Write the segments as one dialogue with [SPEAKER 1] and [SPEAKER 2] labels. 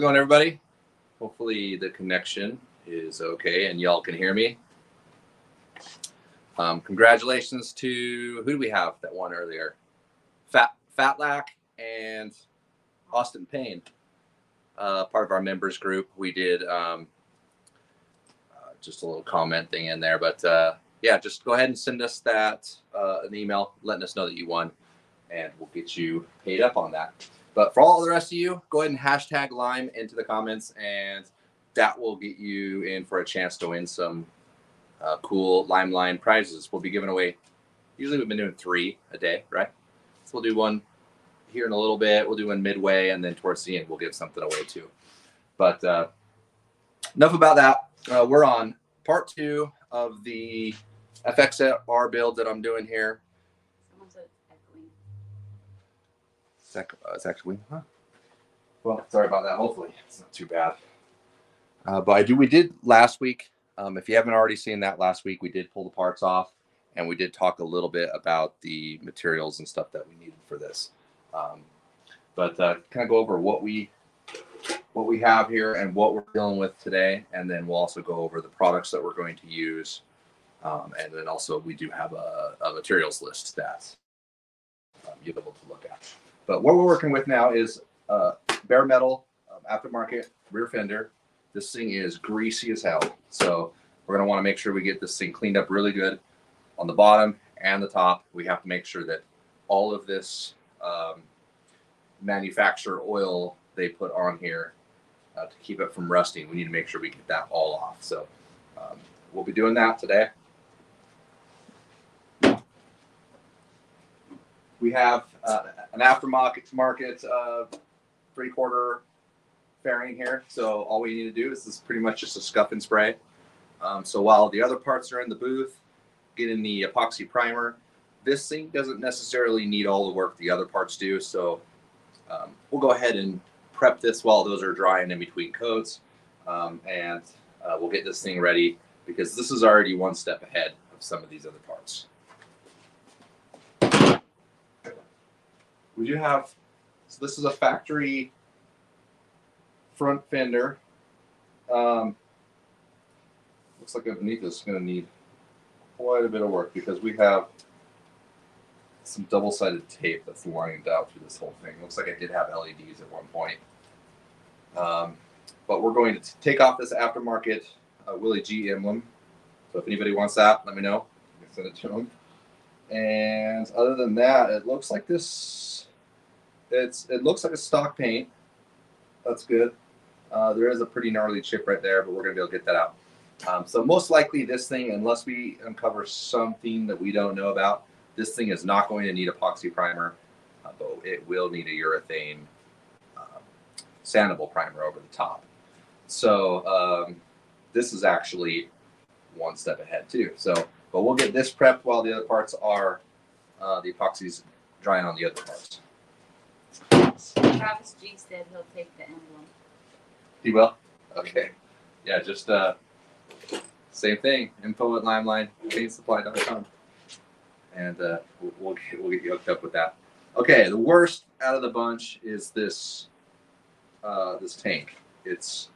[SPEAKER 1] It going, everybody? Hopefully the connection is okay and y'all can hear me. Um, congratulations to who do we have that won earlier? Fat Fatlack and Austin Payne, uh, part of our members group. We did um, uh, just a little comment thing in there, but uh, yeah, just go ahead and send us that uh, an email letting us know that you won, and we'll get you paid up on that. But for all the rest of you, go ahead and hashtag Lime into the comments, and that will get you in for a chance to win some uh, cool Lime Line prizes. We'll be giving away. Usually, we've been doing three a day, right? So we'll do one here in a little bit. We'll do one midway, and then towards the end, we'll give something away too. But uh, enough about that. Uh, we're on part two of the FXR build that I'm doing here.
[SPEAKER 2] Someone said it's echoing.
[SPEAKER 1] It's, uh, actually, huh? Well, sorry about that. Hopefully, it's not too bad. Uh, but I do. We did last week. Um, if you haven't already seen that last week, we did pull the parts off, and we did talk a little bit about the materials and stuff that we needed for this. Um, but uh, kind of go over what we what we have here and what we're dealing with today, and then we'll also go over the products that we're going to use, um, and then also we do have a, a materials list that um, you'll be able to look at. But what we're working with now is uh, bare metal um, aftermarket rear fender. This thing is greasy as hell. So we're gonna want to make sure we get this thing cleaned up really good on the bottom and the top. We have to make sure that all of this um, manufacturer oil they put on here uh, to keep it from rusting, we need to make sure we get that all off. So um, we'll be doing that today. We have uh, an aftermarket market uh, three quarter fairing here. So all we need to do is this is pretty much just a scuff and spray. Um, so while the other parts are in the booth, getting the epoxy primer, this thing doesn't necessarily need all the work the other parts do. So um, we'll go ahead and prep this while those are drying in between coats. Um, and uh, we'll get this thing ready because this is already one step ahead of some of these other parts. We do have, so this is a factory front fender. Um, looks like underneath this is going to need quite a bit of work because we have some double-sided tape that's lined out through this whole thing. Looks like I did have LEDs at one point. Um, but we're going to take off this aftermarket uh, Willie G emblem. So if anybody wants that, let me know. I can send it to them. And other than that, it looks like this. It's it looks like a stock paint. That's good. Uh, there is a pretty gnarly chip right there, but we're gonna be able to get that out. Um, so most likely this thing, unless we uncover something that we don't know about, this thing is not going to need epoxy primer, uh, but it will need a urethane um, sandable primer over the top. So um, this is actually one step ahead too. So, but we'll get this prepped while the other parts are uh, the epoxies drying on the other parts.
[SPEAKER 2] Travis G said he'll take the emblem.
[SPEAKER 1] He will. Okay. Yeah, just uh, same thing. Info at limeline paintsupply.com, and uh, we'll, we'll get, we'll get you hooked up with that. Okay, the worst out of the bunch is this uh, this tank. It's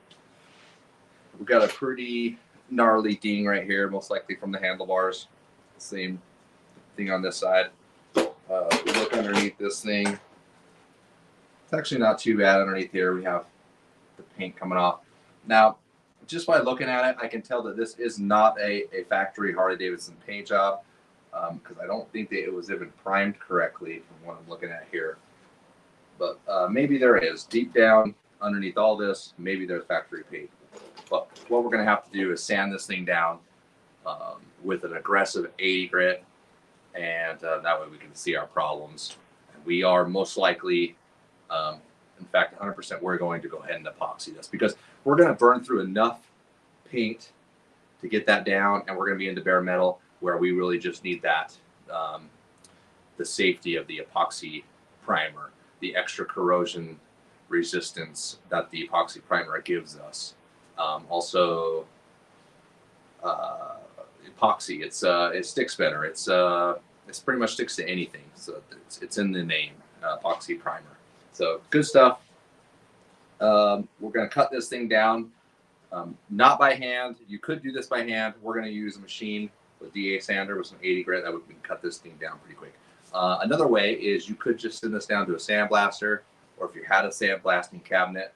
[SPEAKER 1] we've got a pretty gnarly ding right here, most likely from the handlebars. Same thing on this side. Uh, we look underneath this thing. It's actually not too bad underneath here. We have the paint coming off. Now, just by looking at it, I can tell that this is not a, a factory Harley Davidson paint job because I don't think that it was even primed correctly from what I'm looking at here. But uh, maybe there is. Deep down underneath all this, maybe there's factory paint. But what we're going to have to do is sand this thing down um, with an aggressive 80 grit, and uh, that way we can see our problems. And we are most likely, um, in fact, 100% we're going to go ahead and epoxy this because we're going to burn through enough paint to get that down, and we're going to be into bare metal where we really just need that um, the safety of the epoxy primer, the extra corrosion resistance that the epoxy primer gives us. Um, also, uh, epoxy it's uh, it sticks better. It's uh, it's pretty much sticks to anything, so it's, it's in the name, uh, epoxy primer. So good stuff. Um, we're going to cut this thing down, um, not by hand. You could do this by hand. We're going to use a machine with DA sander with some 80 grit that would cut this thing down pretty quick. Uh, another way is you could just send this down to a sandblaster, or if you had a sandblasting cabinet,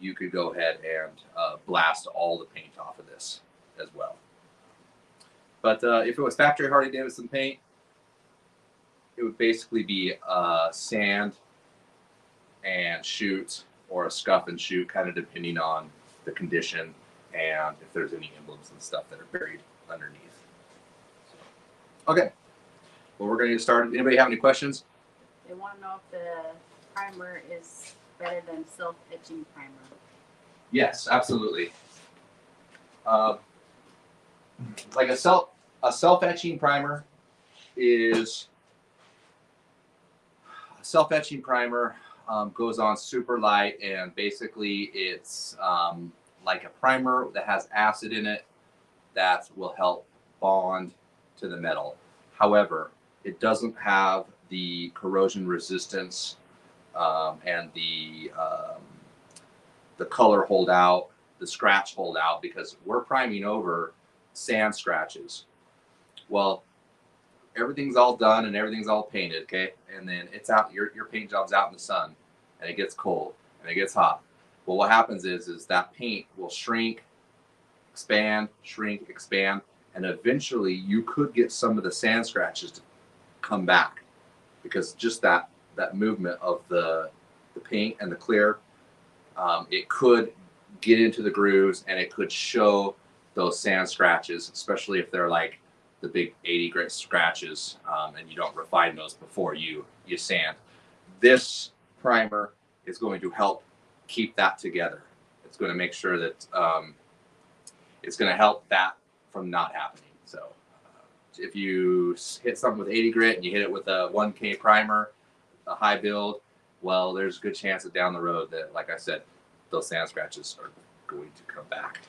[SPEAKER 1] you could go ahead and uh, blast all the paint off of this as well. But uh, if it was factory Harley Davidson paint, it would basically be uh, sand and shoot or a scuff and shoot, kind of depending on the condition and if there's any emblems and stuff that are buried underneath. So, okay. Well, we're going to get started. Anybody have any questions?
[SPEAKER 2] They want to know if the primer is better than self-etching primer.
[SPEAKER 1] Yes, absolutely. Uh, like a self a self etching primer is a self etching primer um, goes on super light and basically it's um, like a primer that has acid in it that will help bond to the metal. However, it doesn't have the corrosion resistance um, and the um, the color hold out, the scratch hold out, because we're priming over sand scratches. Well, everything's all done and everything's all painted, okay? And then it's out, your, your paint job's out in the sun and it gets cold and it gets hot. Well, what happens is, is that paint will shrink, expand, shrink, expand, and eventually you could get some of the sand scratches to come back because just that, that movement of the, the paint and the clear um, it could get into the grooves and it could show those sand scratches, especially if they're like the big 80 grit scratches um, and you don't refine those before you you sand. This primer is going to help keep that together. It's going to make sure that um, it's going to help that from not happening. So uh, if you hit something with 80 grit and you hit it with a 1K primer, a high build, well, there's a good chance that down the road that, like I said, those sand scratches are going to come back.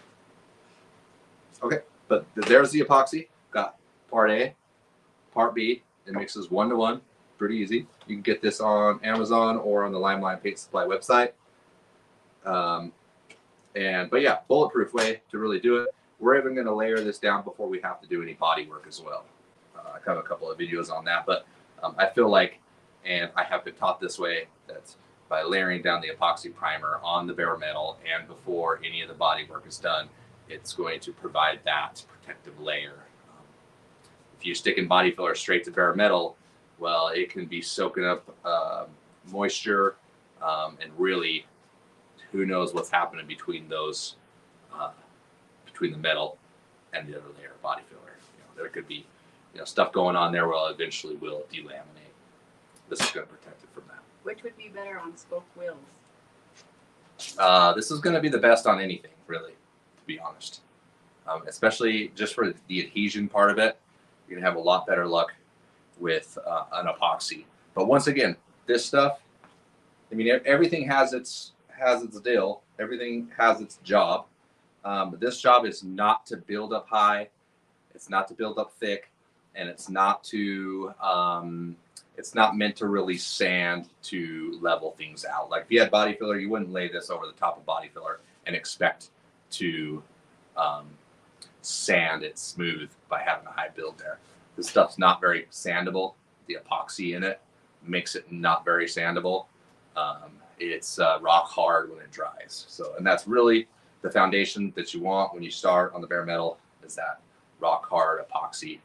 [SPEAKER 1] Okay, but there's the epoxy. Got part A, part B. It mixes one to one, pretty easy. You can get this on Amazon or on the Limeline Paint Supply website. Um, and but yeah, bulletproof way to really do it. We're even going to layer this down before we have to do any body work as well. Uh, I have a couple of videos on that, but um, I feel like, and I have been taught this way that by layering down the epoxy primer on the bare metal and before any of the body work is done, it's going to provide that protective layer. Um, if you stick in body filler straight to bare metal, well, it can be soaking up uh, moisture um, and really, who knows what's happening between those, uh, between the metal and the other layer of body filler. You know, there could be, you know, stuff going on there where eventually will delaminate. This is going to protect it from that.
[SPEAKER 2] Which would be better on spoke wheels?
[SPEAKER 1] Uh, this is going to be the best on anything, really, to be honest. Um, especially just for the adhesion part of it, you're going to have a lot better luck with uh, an epoxy. But once again, this stuff, I mean, everything has its has its deal. Everything has its job. Um, but this job is not to build up high. It's not to build up thick, and it's not to um, it's not meant to really sand to level things out. Like if you had body filler, you wouldn't lay this over the top of body filler and expect to um, sand it smooth by having a high build there. This stuff's not very sandable. The epoxy in it makes it not very sandable. Um, it's uh, rock hard when it dries. So, and that's really the foundation that you want when you start on the bare metal is that rock hard epoxy.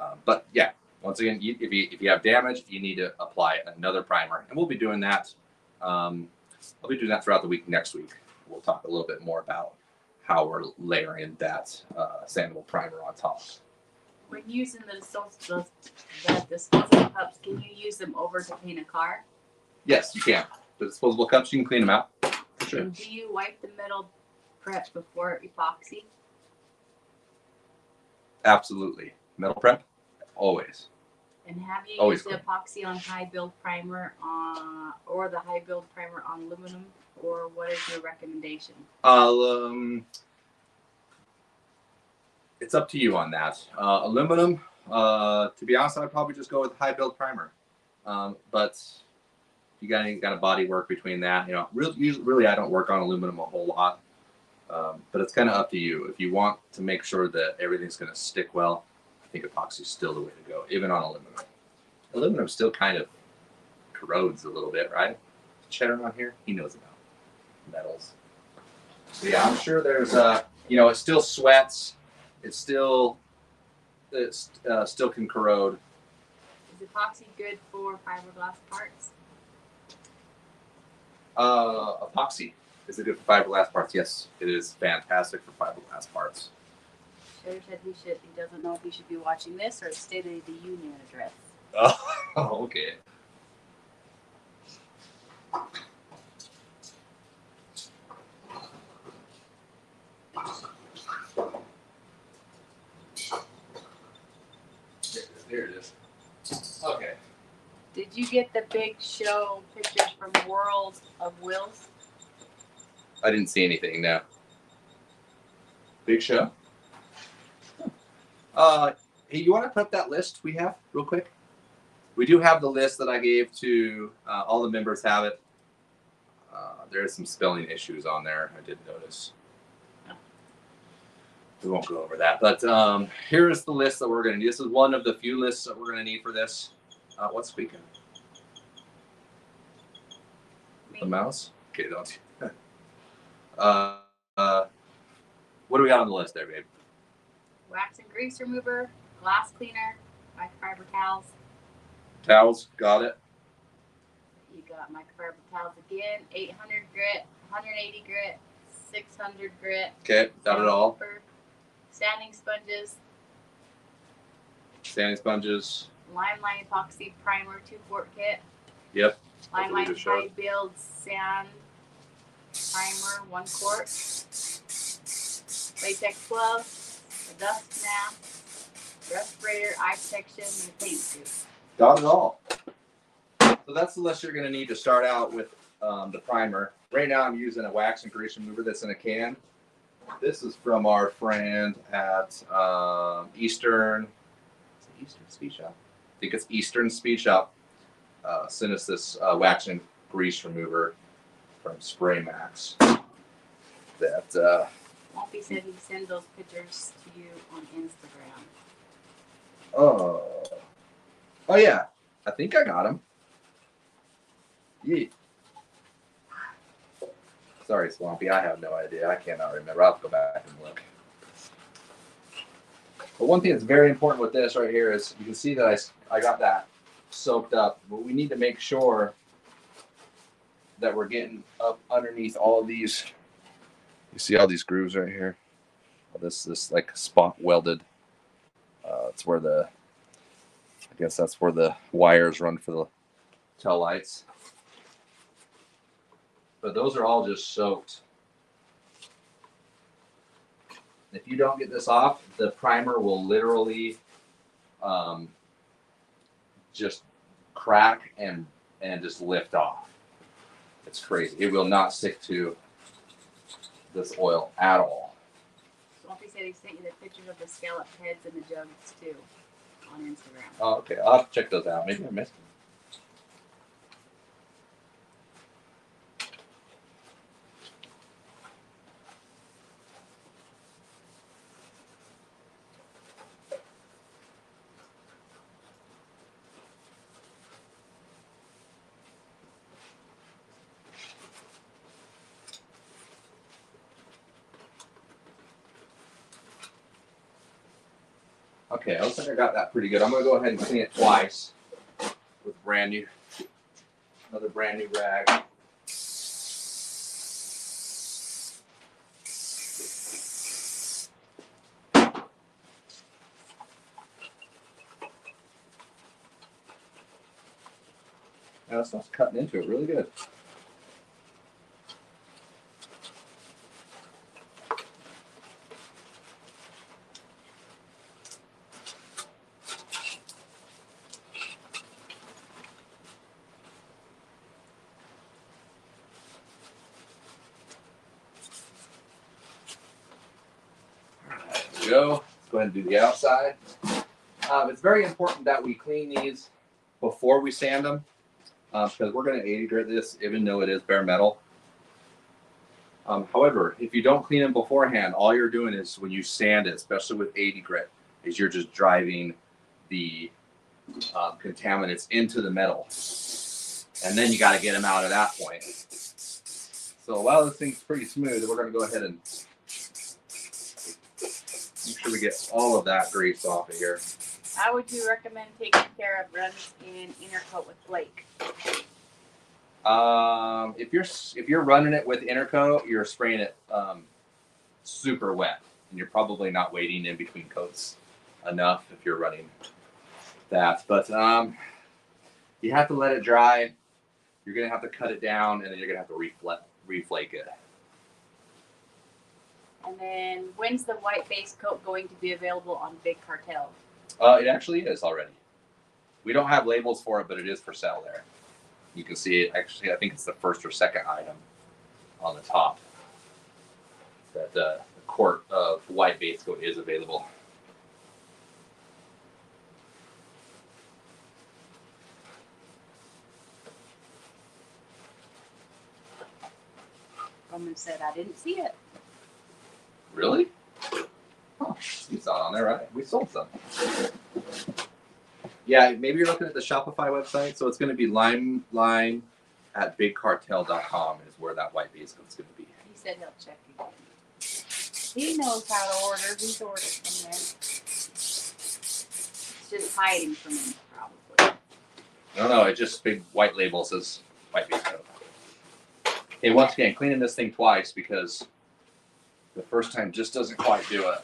[SPEAKER 1] Um, but yeah, once again, you, if you if you have damage, you need to apply another primer, and we'll be doing that. Um, I'll be doing that throughout the week next week. We'll talk a little bit more about how we're layering that uh, sandable primer on top.
[SPEAKER 2] When using the disposable, the disposable cups, can you use them over to paint a car?
[SPEAKER 1] Yes, you can. The disposable cups, you can clean them out. For sure.
[SPEAKER 2] And do you wipe the metal prep before epoxy?
[SPEAKER 1] Absolutely. Metal prep, always.
[SPEAKER 2] And have you
[SPEAKER 1] Always
[SPEAKER 2] used the epoxy on high build primer on, or the high build primer on aluminum? Or what is your recommendation?
[SPEAKER 1] Um, it's up to you on that. Uh, aluminum, uh, to be honest, I'd probably just go with high build primer. Um, but if you got any kind of body work between that, you know, really, really, I don't work on aluminum a whole lot, um, but it's kind of up to you. If you want to make sure that everything's going to stick well, I think epoxy is still the way to go, even on aluminum. Aluminum still kind of corrodes a little bit, right? Cheddar on here, he knows about metals. So yeah, I'm sure there's uh, you know, it still sweats. It still, it uh, still can corrode.
[SPEAKER 2] Is epoxy good for fiberglass parts?
[SPEAKER 1] Uh, epoxy. Is it good for fiberglass parts? Yes, it is fantastic for fiberglass parts.
[SPEAKER 2] Shredder said he should. He doesn't know if he should be watching this or State of the Union address.
[SPEAKER 1] Oh, okay. There it is. Okay.
[SPEAKER 2] Did you get the big show pictures from World of Wheels?
[SPEAKER 1] I didn't see anything now. Big show. Uh, hey, you want to put up that list we have real quick? We do have the list that I gave to uh, all the members. Have it. Uh, there is some spelling issues on there. I did notice. We won't go over that, but um, here's the list that we're going to need. This is one of the few lists that we're going to need for this. Uh, what's speaking? The mouse? Okay, don't. uh, uh, what do we got on the list there, babe?
[SPEAKER 2] Wax and grease remover, glass cleaner, microfiber towels.
[SPEAKER 1] Towels, got it.
[SPEAKER 2] You got microfiber towels again, 800 grit, 180 grit, 600 grit.
[SPEAKER 1] Okay, got it all.
[SPEAKER 2] sandpaper, Sanding sponges,
[SPEAKER 1] Sanding sponges.
[SPEAKER 2] Lime Line epoxy primer two quart kit.
[SPEAKER 1] Yep. That's what we
[SPEAKER 2] Limelight
[SPEAKER 1] just showed.
[SPEAKER 2] high build sand primer one quart. Latex gloves, a dust mask, respirator, eye protection, and a paint suit.
[SPEAKER 1] Got it all. So that's the list you're going to need to start out with um, the primer. Right now, I'm using a wax and grease remover that's in a can. This is from our friend at um, Eastern. Is it Eastern Speed Shop? I think it's Eastern Speed Shop. Uh, sent us this uh, wax and grease remover from Spray Max. That uh,
[SPEAKER 2] Wolfie said he'd send those pictures to you on Instagram.
[SPEAKER 1] Oh. Oh yeah. I think I got him. Yeah. Sorry, Swampy. I have no idea. I cannot remember. I'll go back and look. But one thing that's very important with this right here is you can see that I, I got that soaked up, but we need to make sure that we're getting up underneath all of these. You see all these grooves right here? This this like spot welded. Uh, it's where the, I guess that's where the wires run for the tail lights. But those are all just soaked. If you don't get this off, the primer will literally um, just crack and and just lift off. It's crazy. It will not stick to this oil at all.
[SPEAKER 2] Wolfie said he sent you the pictures of the scallop heads and the jugs too on Instagram.
[SPEAKER 1] Oh, okay. I'll have to check those out. Maybe I missed them. Okay, I got that pretty good. I'm gonna go ahead and clean it twice with brand new, another brand new rag. Now that stuff's cutting into it really good. There we go. Let's go ahead and do outside. Um, it's very important that we clean these before we sand them. because we're going to 80 grit this, even though it is bare metal. Um, however, if you don't clean them beforehand, all you're doing is when you sand it, especially with 80 grit, is you're just driving the um, contaminants into the metal, and then you got to get them out at that point. So while this thing's pretty smooth, we're going to go ahead and make sure we get all of that grease off of here.
[SPEAKER 2] How would you recommend taking care of runs in intercoat with flake?
[SPEAKER 1] Um, if you're if you're running it with intercoat, you're spraying it um, super wet, and you're probably not waiting in between coats enough if you're running that. But um, you have to let it dry. You're gonna have to cut it down, and then you're gonna have to reflake reflake it.
[SPEAKER 2] And then when's the white base coat going to be available on Big Cartel?
[SPEAKER 1] Uh, it actually is already. We don't have labels for it, but it is for sale there. You can see it. Actually, I think it's the first or second item on the top. That uh, the quart of white base coat is available.
[SPEAKER 2] Roman said I didn't see it.
[SPEAKER 1] Really? Oh, it's not on there, right? We sold some. Yeah, maybe you're looking at the Shopify website. So it's going to be limeline at bigcartel.com is where that white base coat's going to be.
[SPEAKER 2] He said he'll check again. He knows how to order. He's ordered from there. It's just hiding from him, probably.
[SPEAKER 1] No, no, it just big white label says white base coat. Okay, once again, cleaning this thing twice because the first time just doesn't quite do it.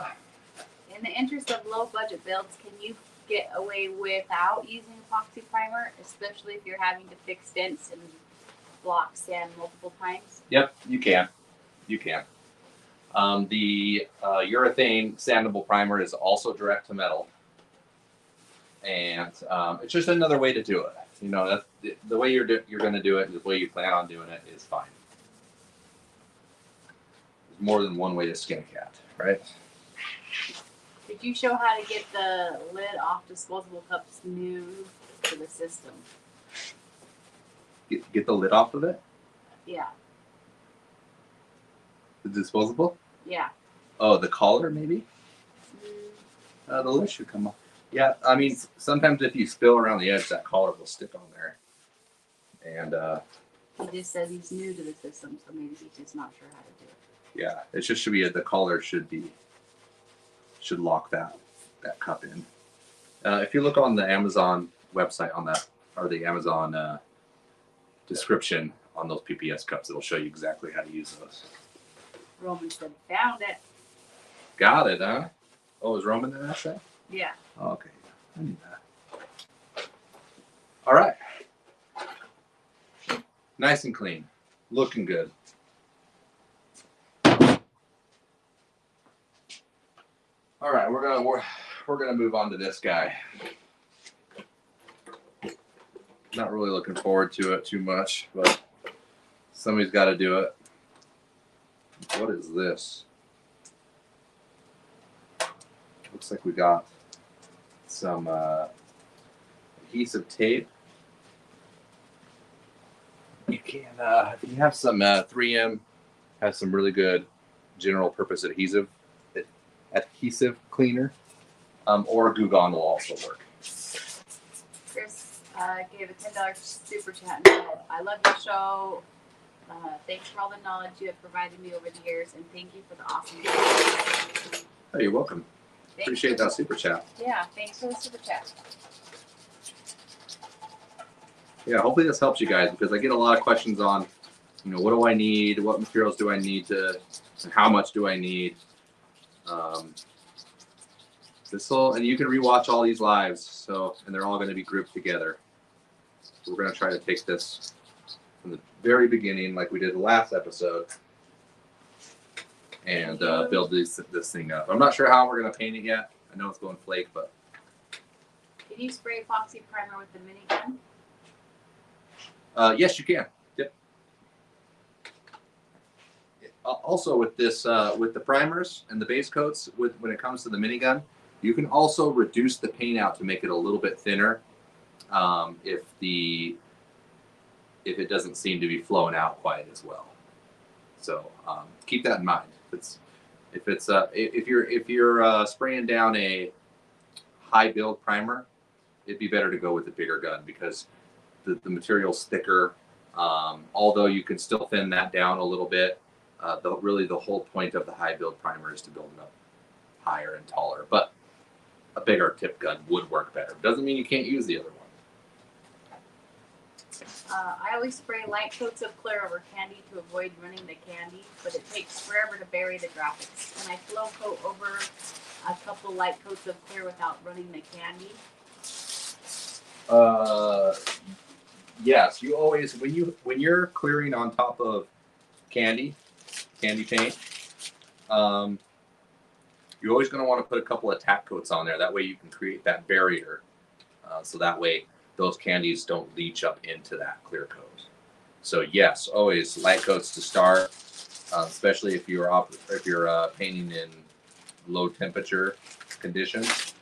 [SPEAKER 2] In the interest of low budget builds, can you get away without using epoxy primer, especially if you're having to fix dents and block sand multiple times?
[SPEAKER 1] Yep, you can. You can. Um, the uh, urethane sandable primer is also direct to metal, and um, it's just another way to do it. You know, that's the, the way you're do, you're going to do it, the way you plan on doing it is fine. More than one way to skin a cat, right?
[SPEAKER 2] Did you show how to get the lid off disposable cups new to the system?
[SPEAKER 1] Get, get the lid off of it.
[SPEAKER 2] Yeah,
[SPEAKER 1] The disposable.
[SPEAKER 2] yeah.
[SPEAKER 1] Oh, the collar maybe.
[SPEAKER 2] Mm,
[SPEAKER 1] Uh, the lid should come off. Yeah, I mean, sometimes if you spill around the edge, that collar will stick on there. And uh,
[SPEAKER 2] He just said he's new to the system, so maybe he's just not sure how to do it.
[SPEAKER 1] Yeah, it just should be the collar should be should lock that that cup in. Uh, if you look on the Amazon website on that or the Amazon uh, description on those PPS cups, it'll show you exactly how to use those.
[SPEAKER 2] Roman said, found it.
[SPEAKER 1] Got it, huh? Oh, is Roman that asked that?
[SPEAKER 2] Yeah.
[SPEAKER 1] Oh, okay, I knew that. All right. Nice and clean, looking good. All right, we're gonna we're, we're gonna move on to this guy. Not really looking forward to it too much, but somebody's got to do it. What is this? Looks like we got some uh, adhesive tape. You can, uh, if you have some uh, 3M, has some really good general purpose adhesive, adhesive cleaner, um, or Goo Gone will also work.
[SPEAKER 2] Chris uh, gave a ten dollars super chat and said, "I love your show. Uh, thanks for all the knowledge you have provided me over the years, and thank you for the awesome." Thanks
[SPEAKER 1] Oh, you're welcome. Appreciate that super chat.
[SPEAKER 2] Yeah, thanks for the super chat.
[SPEAKER 1] Yeah, hopefully this helps you guys because I get a lot of questions on, you know, what do I need? What materials do I need to, and how much do I need? Um, this will, and you can rewatch all these lives. So, and they're all going to be grouped together. So we're going to try to take this from the very beginning, like we did the last episode, and uh, build this this thing up. I'm not sure how we're going to paint it yet. I know it's going flake, but
[SPEAKER 2] Can you spray epoxy primer with the mini gun?
[SPEAKER 1] Uh, yes, you can. Yep. Al- Also, with this, uh, with the primers and the base coats, with when it comes to the minigun, you can also reduce the paint out to make it a little bit thinner. Um, if the if it doesn't seem to be flowing out quite as well. So um, keep that in mind. If it's if it's uh, if if you're if you're uh, spraying down a high build primer, it'd be better to go with a bigger gun because the, the material's thicker. Um, although you can still thin that down a little bit, uh, the really the whole point of the high build primer is to build it up higher and taller. But a bigger tip gun would work better. Doesn't mean you can't use the other one.
[SPEAKER 2] Uh, I always spray light coats of clear over candy to avoid running the candy, but it takes forever to bury the graphics. Can I flow coat over a couple light coats of clear without running the candy?
[SPEAKER 1] Uh, yes, you always when you when you're clearing on top of candy, candy paint, um, you're always going to want to put a couple of tack coats on there. That way you can create that barrier. Uh, so that way those candies don't leach up into that clear coat. So yes, always light coats to start, uh, especially if you're if you're uh, painting in low temperature conditions.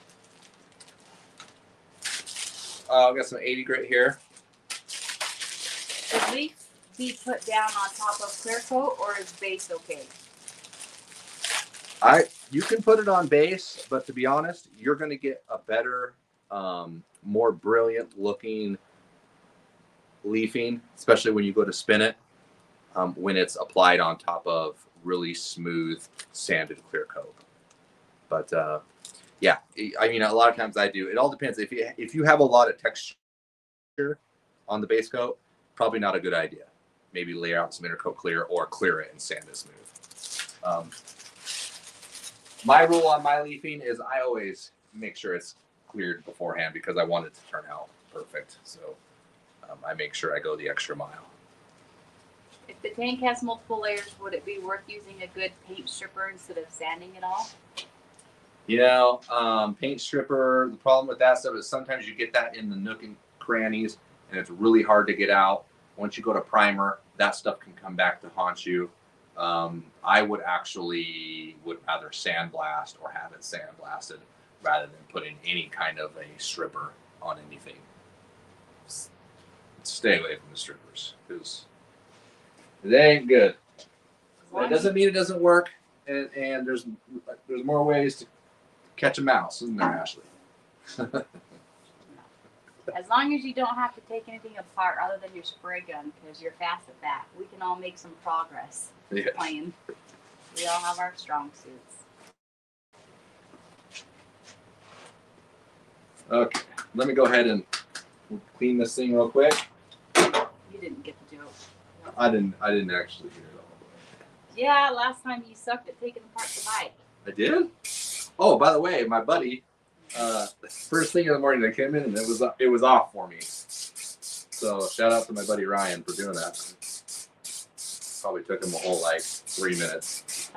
[SPEAKER 1] Uh, we got some 80 grit here.
[SPEAKER 2] Be put down on top of clear coat or is base okay?
[SPEAKER 1] I you can put it on base, but to be honest, you're going to get a better, um, more brilliant looking leafing, especially when you go to spin it, um, when it's applied on top of really smooth sanded clear coat. But uh, yeah, I mean, a lot of times I do. It all depends. If you if you have a lot of texture on the base coat, probably not a good idea. Maybe lay out some intercoat clear or clear it and sand it smooth. Um, my rule on my leafing is I always make sure it's cleared beforehand because I want it to turn out perfect. So um, I make sure I go the extra mile.
[SPEAKER 2] If the tank has multiple layers, would it be worth using a good paint stripper instead of sanding it all?
[SPEAKER 1] You know, um, paint stripper. The problem with that stuff is sometimes you get that in the nook and crannies, and it's really hard to get out. Once you go to primer, that stuff can come back to haunt you. Um, I would actually would rather sandblast or have it sandblasted rather than putting any kind of a stripper on anything. Stay away from the strippers because they ain't good. That doesn't mean it doesn't work, and, and there's there's more ways to catch a mouse, isn't there, Ashley?
[SPEAKER 2] as long as you don't have to take anything apart other than your spray gun, because you're fast at that, we can all make some progress
[SPEAKER 1] Yeah.
[SPEAKER 2] playing. We all have our strong suits.
[SPEAKER 1] Okay, let me go ahead and clean this thing real quick.
[SPEAKER 2] You didn't get the joke.
[SPEAKER 1] I didn't I didn't actually hear it all.
[SPEAKER 2] Yeah, last time you sucked at taking apart the bike.
[SPEAKER 1] I did. Oh, by the way, my buddy, uh, first thing in the morning, I came in and it was it was off for me. So shout out to my buddy Ryan for doing that. Probably took him a whole like three minutes.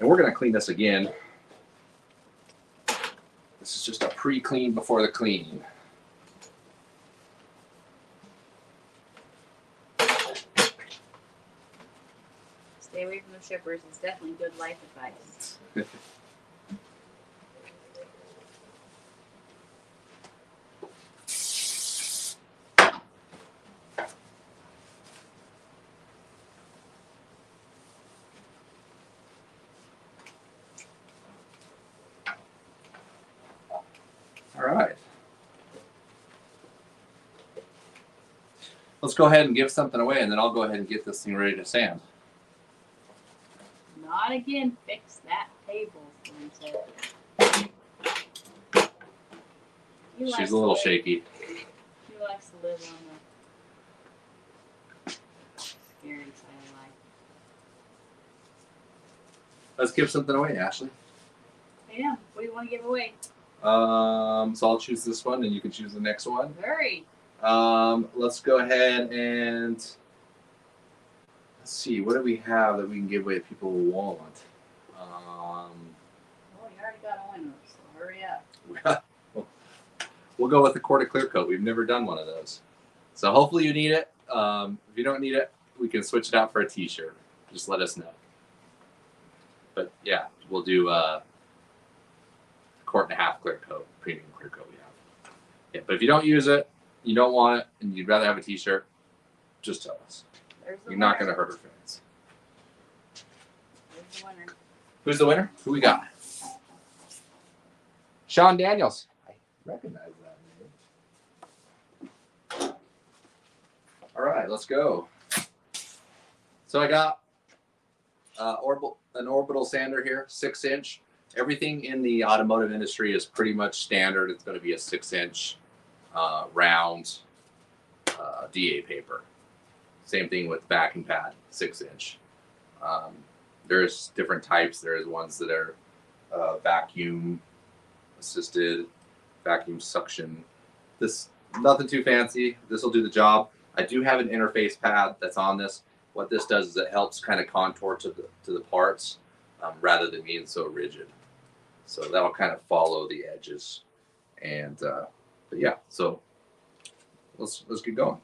[SPEAKER 1] And we're gonna clean this again. This is just a pre-clean before the clean.
[SPEAKER 2] Stay away from the shippers. It's definitely good life advice.
[SPEAKER 1] All right. Let's go ahead and give something away, and then I'll go ahead and get this thing ready to sand.
[SPEAKER 2] Not again. Fix that table.
[SPEAKER 1] She's a little shaky.
[SPEAKER 2] He likes to live on the scary side of life.
[SPEAKER 1] Let's give something away, Ashley.
[SPEAKER 2] Yeah. What do you want to give away?
[SPEAKER 1] Um, so I'll choose this one, and you can choose the next one.
[SPEAKER 2] Hurry.
[SPEAKER 1] Um, let's go ahead and let's see. What do we have that we can give away that people want? Um,
[SPEAKER 2] Oh, you already got a winner, so hurry up.
[SPEAKER 1] we'll go with the quarter clear coat. We've never done one of those, so hopefully you need it. Um, if you don't need it, we can switch it out for a T-shirt. Just let us know. But yeah, we'll do uh, quart and a half clear coat, premium clear coat we have. Yeah, but if you don't use it, you don't want it, and you'd rather have a T-shirt, just tell us.
[SPEAKER 2] There's the
[SPEAKER 1] You're not
[SPEAKER 2] winner.
[SPEAKER 1] gonna hurt our fans.
[SPEAKER 2] There's the winner.
[SPEAKER 1] Who's the winner? Who we got? Sean Daniels. I recognize that name. All right, let's go. So I got uh, orbital, an orbital sander here, six inch. Everything in the automotive industry is pretty much standard. It's going to be a six inch uh, round uh, DA paper. Same thing with backing pad, six inch. Um, there's different types. There's ones that are uh, vacuum assisted, vacuum suction. This nothing too fancy. This will do the job. I do have an interface pad that's on this. What this does is it helps kind of contour to the to the parts um, rather than being so rigid. So that'll kind of follow the edges. And uh, but yeah, so let's let's get going.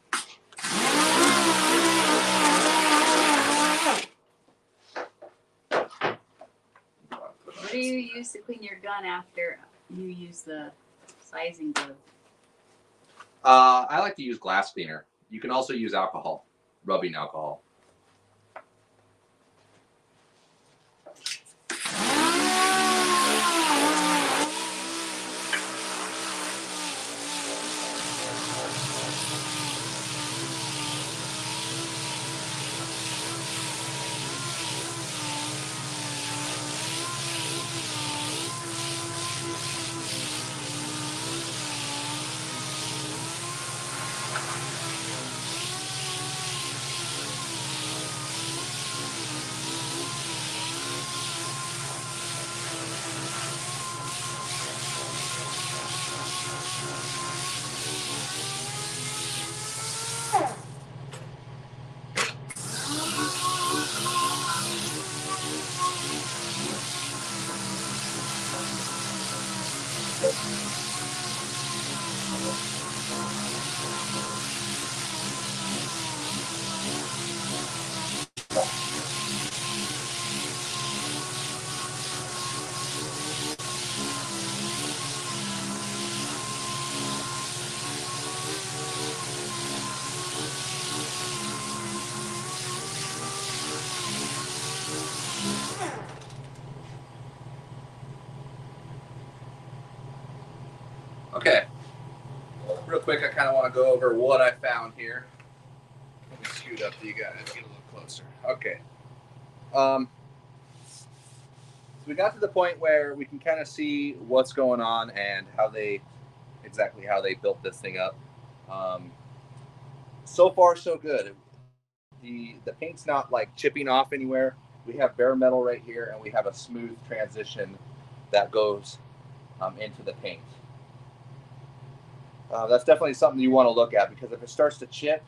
[SPEAKER 2] What do you use to clean your gun after you use the sizing glue?
[SPEAKER 1] Uh, I like to use glass cleaner. You can also use alcohol, rubbing alcohol. Go over what I found here. Let me scoot up to you guys, get a little closer. Okay. Um, so we got to the point where we can kind of see what's going on and how they, exactly how they built this thing up. Um, so far, so good. The the paint's not like chipping off anywhere. We have bare metal right here, and we have a smooth transition that goes um, into the paint. Uh, that's definitely something you want to look at because if it starts to chip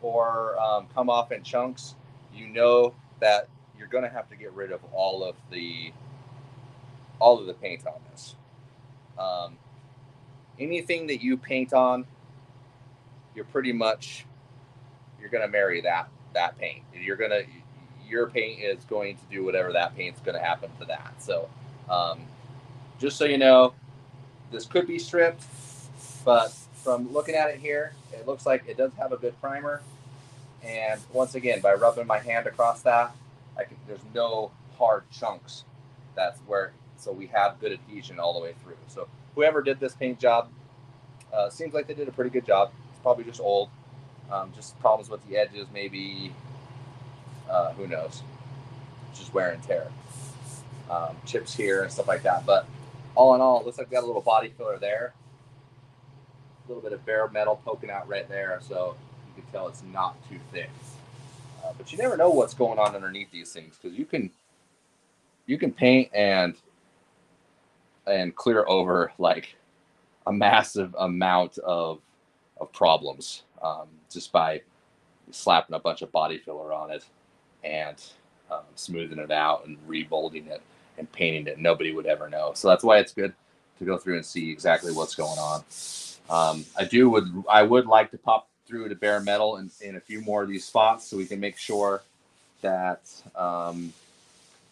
[SPEAKER 1] or um, come off in chunks, you know that you're going to have to get rid of all of the all of the paint on this. Um, anything that you paint on, you're pretty much you're going to marry that that paint. You're going to your paint is going to do whatever that paint's going to happen to that. So, um, just so you know, this could be stripped, but from looking at it here, it looks like it does have a good primer. And once again, by rubbing my hand across that, I can, there's no hard chunks. That's where, so we have good adhesion all the way through. So whoever did this paint job, uh, seems like they did a pretty good job. It's probably just old, um, just problems with the edges, maybe. Uh, who knows? Just wear and tear, um, chips here and stuff like that. But all in all, it looks like we got a little body filler there little bit of bare metal poking out right there, so you can tell it's not too thick. Uh, but you never know what's going on underneath these things because you can you can paint and and clear over like a massive amount of of problems um, just by slapping a bunch of body filler on it and um, smoothing it out and remolding it and painting it. Nobody would ever know. So that's why it's good to go through and see exactly what's going on. Um, I do would I would like to pop through to bare metal in, in a few more of these spots so we can make sure that um,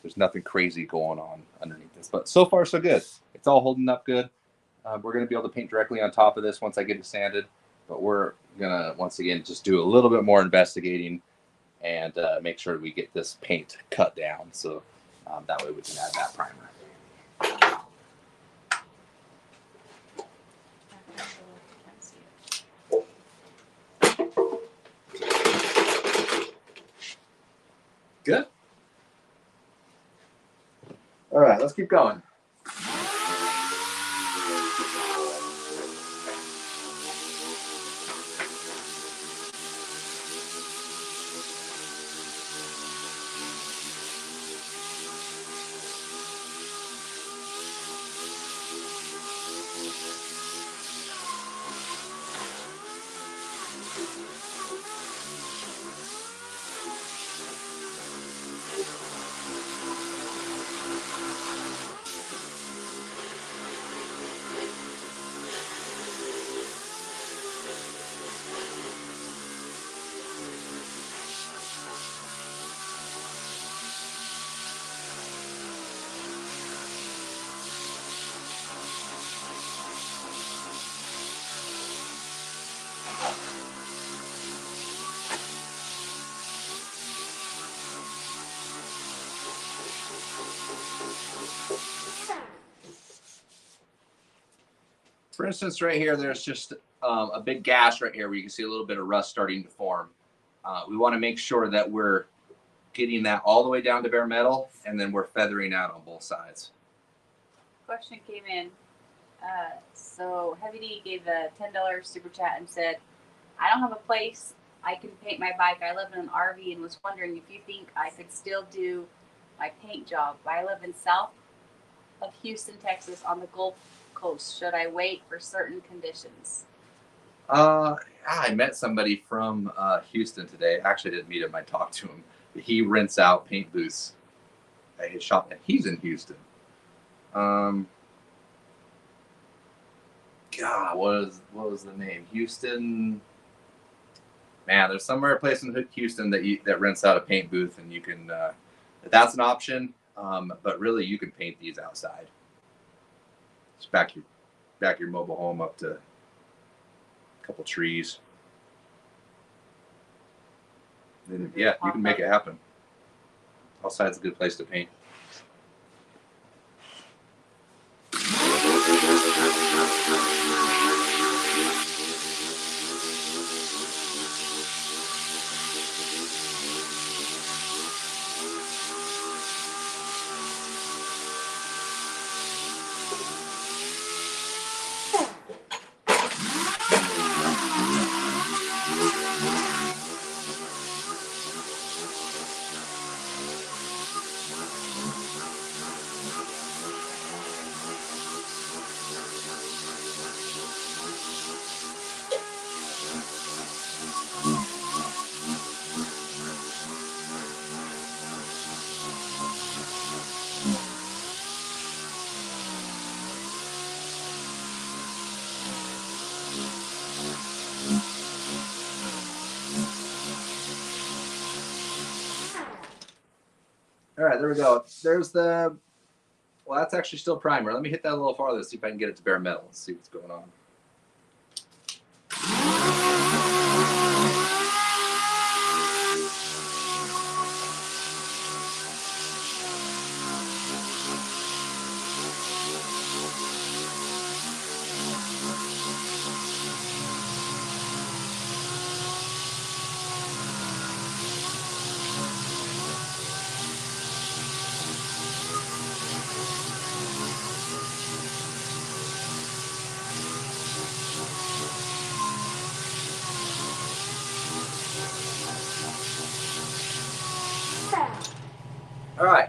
[SPEAKER 1] there's nothing crazy going on underneath this. But so far, so good. It's all holding up good. Uh, we're going to be able to paint directly on top of this once I get it sanded. But we're going to, once again, just do a little bit more investigating and uh, make sure we get this paint cut down. So um, that way we can add that primer. Good. All right, let's keep going. For instance, right here, there's just um, a big gash right here where you can see a little bit of rust starting to form. Uh, we want to make sure that we're getting that all the way down to bare metal and then we're feathering out on both sides.
[SPEAKER 2] Question came in. Uh, so Heavy D gave a ten dollars super chat and said, "I don't have a place I can paint my bike. I live in an RV and was wondering if you think I could still do my paint job. I live in south of Houston, Texas, on the Gulf Coast. Should I wait for certain conditions?"
[SPEAKER 1] Uh, I met somebody from uh, Houston today. Actually, I didn't meet him. I talked to him. He rents out paint booths at his shop. and He's in Houston. Um, God, what was what was the name? Houston. Man, there's somewhere a place in Houston that you, that rents out a paint booth, and you can. Uh, that's an option. Um, but really, you can paint these outside. Just back your back your mobile home up to a couple trees. Then yeah, you can make it happen. Outside's a good place to paint. Right, there we go. There's the. Well, that's actually still primer. Let me hit that a little farther, see if I can get it to bare metal. See what's going on. All right,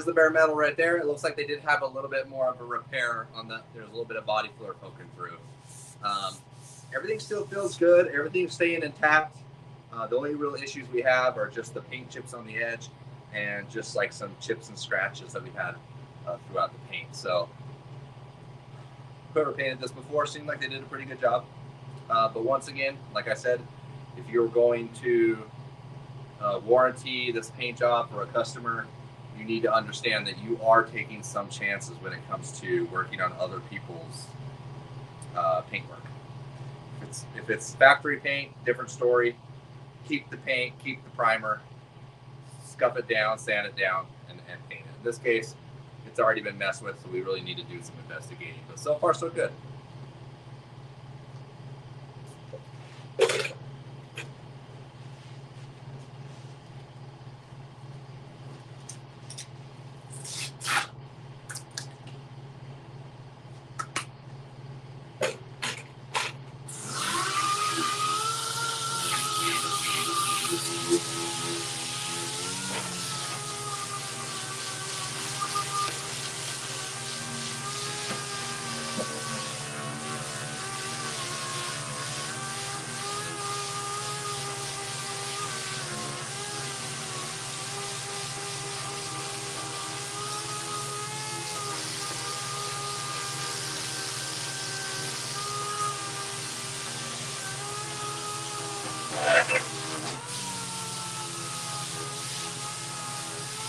[SPEAKER 1] there's the bare metal right there. It looks like they did have a little bit more of a repair on the. There's a little bit of body filler poking through. Um, everything still feels good. Everything's staying intact. Uh, the only real issues we have are just the paint chips on the edge, and just like some chips and scratches that we had uh, throughout the paint. So whoever painted this before seemed like they did a pretty good job. Uh, but once again, like I said, if you're going to uh, warranty this paint job for a customer, you need to understand that you are taking some chances when it comes to working on other people's uh, paintwork. If it's if it's factory paint, different story. Keep the paint, keep the primer, scuff it down, sand it down, and, and paint it. In this case, it's already been messed with, so we really need to do some investigating. But so far, so good.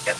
[SPEAKER 1] Yep.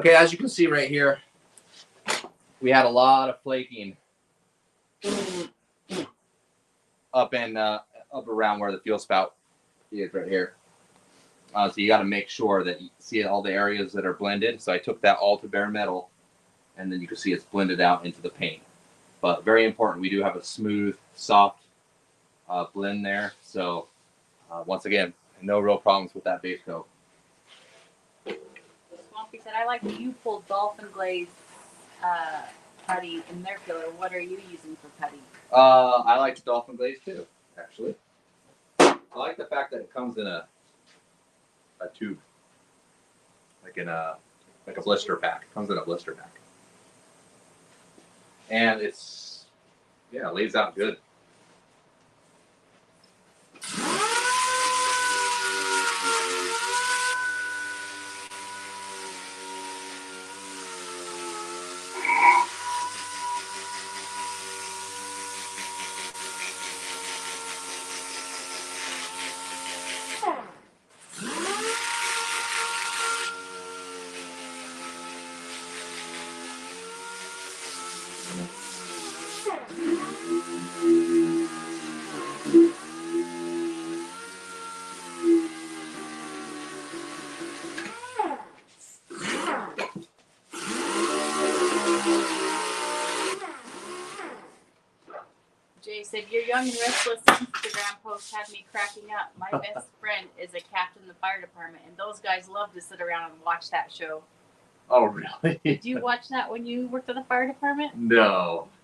[SPEAKER 1] Okay, as you can see right here, we had a lot of flaking up in uh, up around where the fuel spout is right here. Uh, so you got to make sure that you see all the areas that are blended. So I took that all to bare metal, and then you can see it's blended out into the paint. But very important, we do have a smooth, soft uh, blend there. So uh, once again, no real problems with that base coat.
[SPEAKER 2] Swampy said, I like that you pulled Dolphin Glaze uh, putty in their filler. What are you using for putty?
[SPEAKER 1] Uh, I like the dolphin glaze too, actually. I like the fact that it comes in a a tube, like in a like a blister pack. It comes in a blister pack, and it's yeah, it lays out good.
[SPEAKER 2] Said your young and restless Instagram post had me cracking up. My best friend is a captain in the fire department, and those guys love to sit around and watch that show.
[SPEAKER 1] Oh, really?
[SPEAKER 2] Did you watch that when you worked at the fire department?
[SPEAKER 1] no.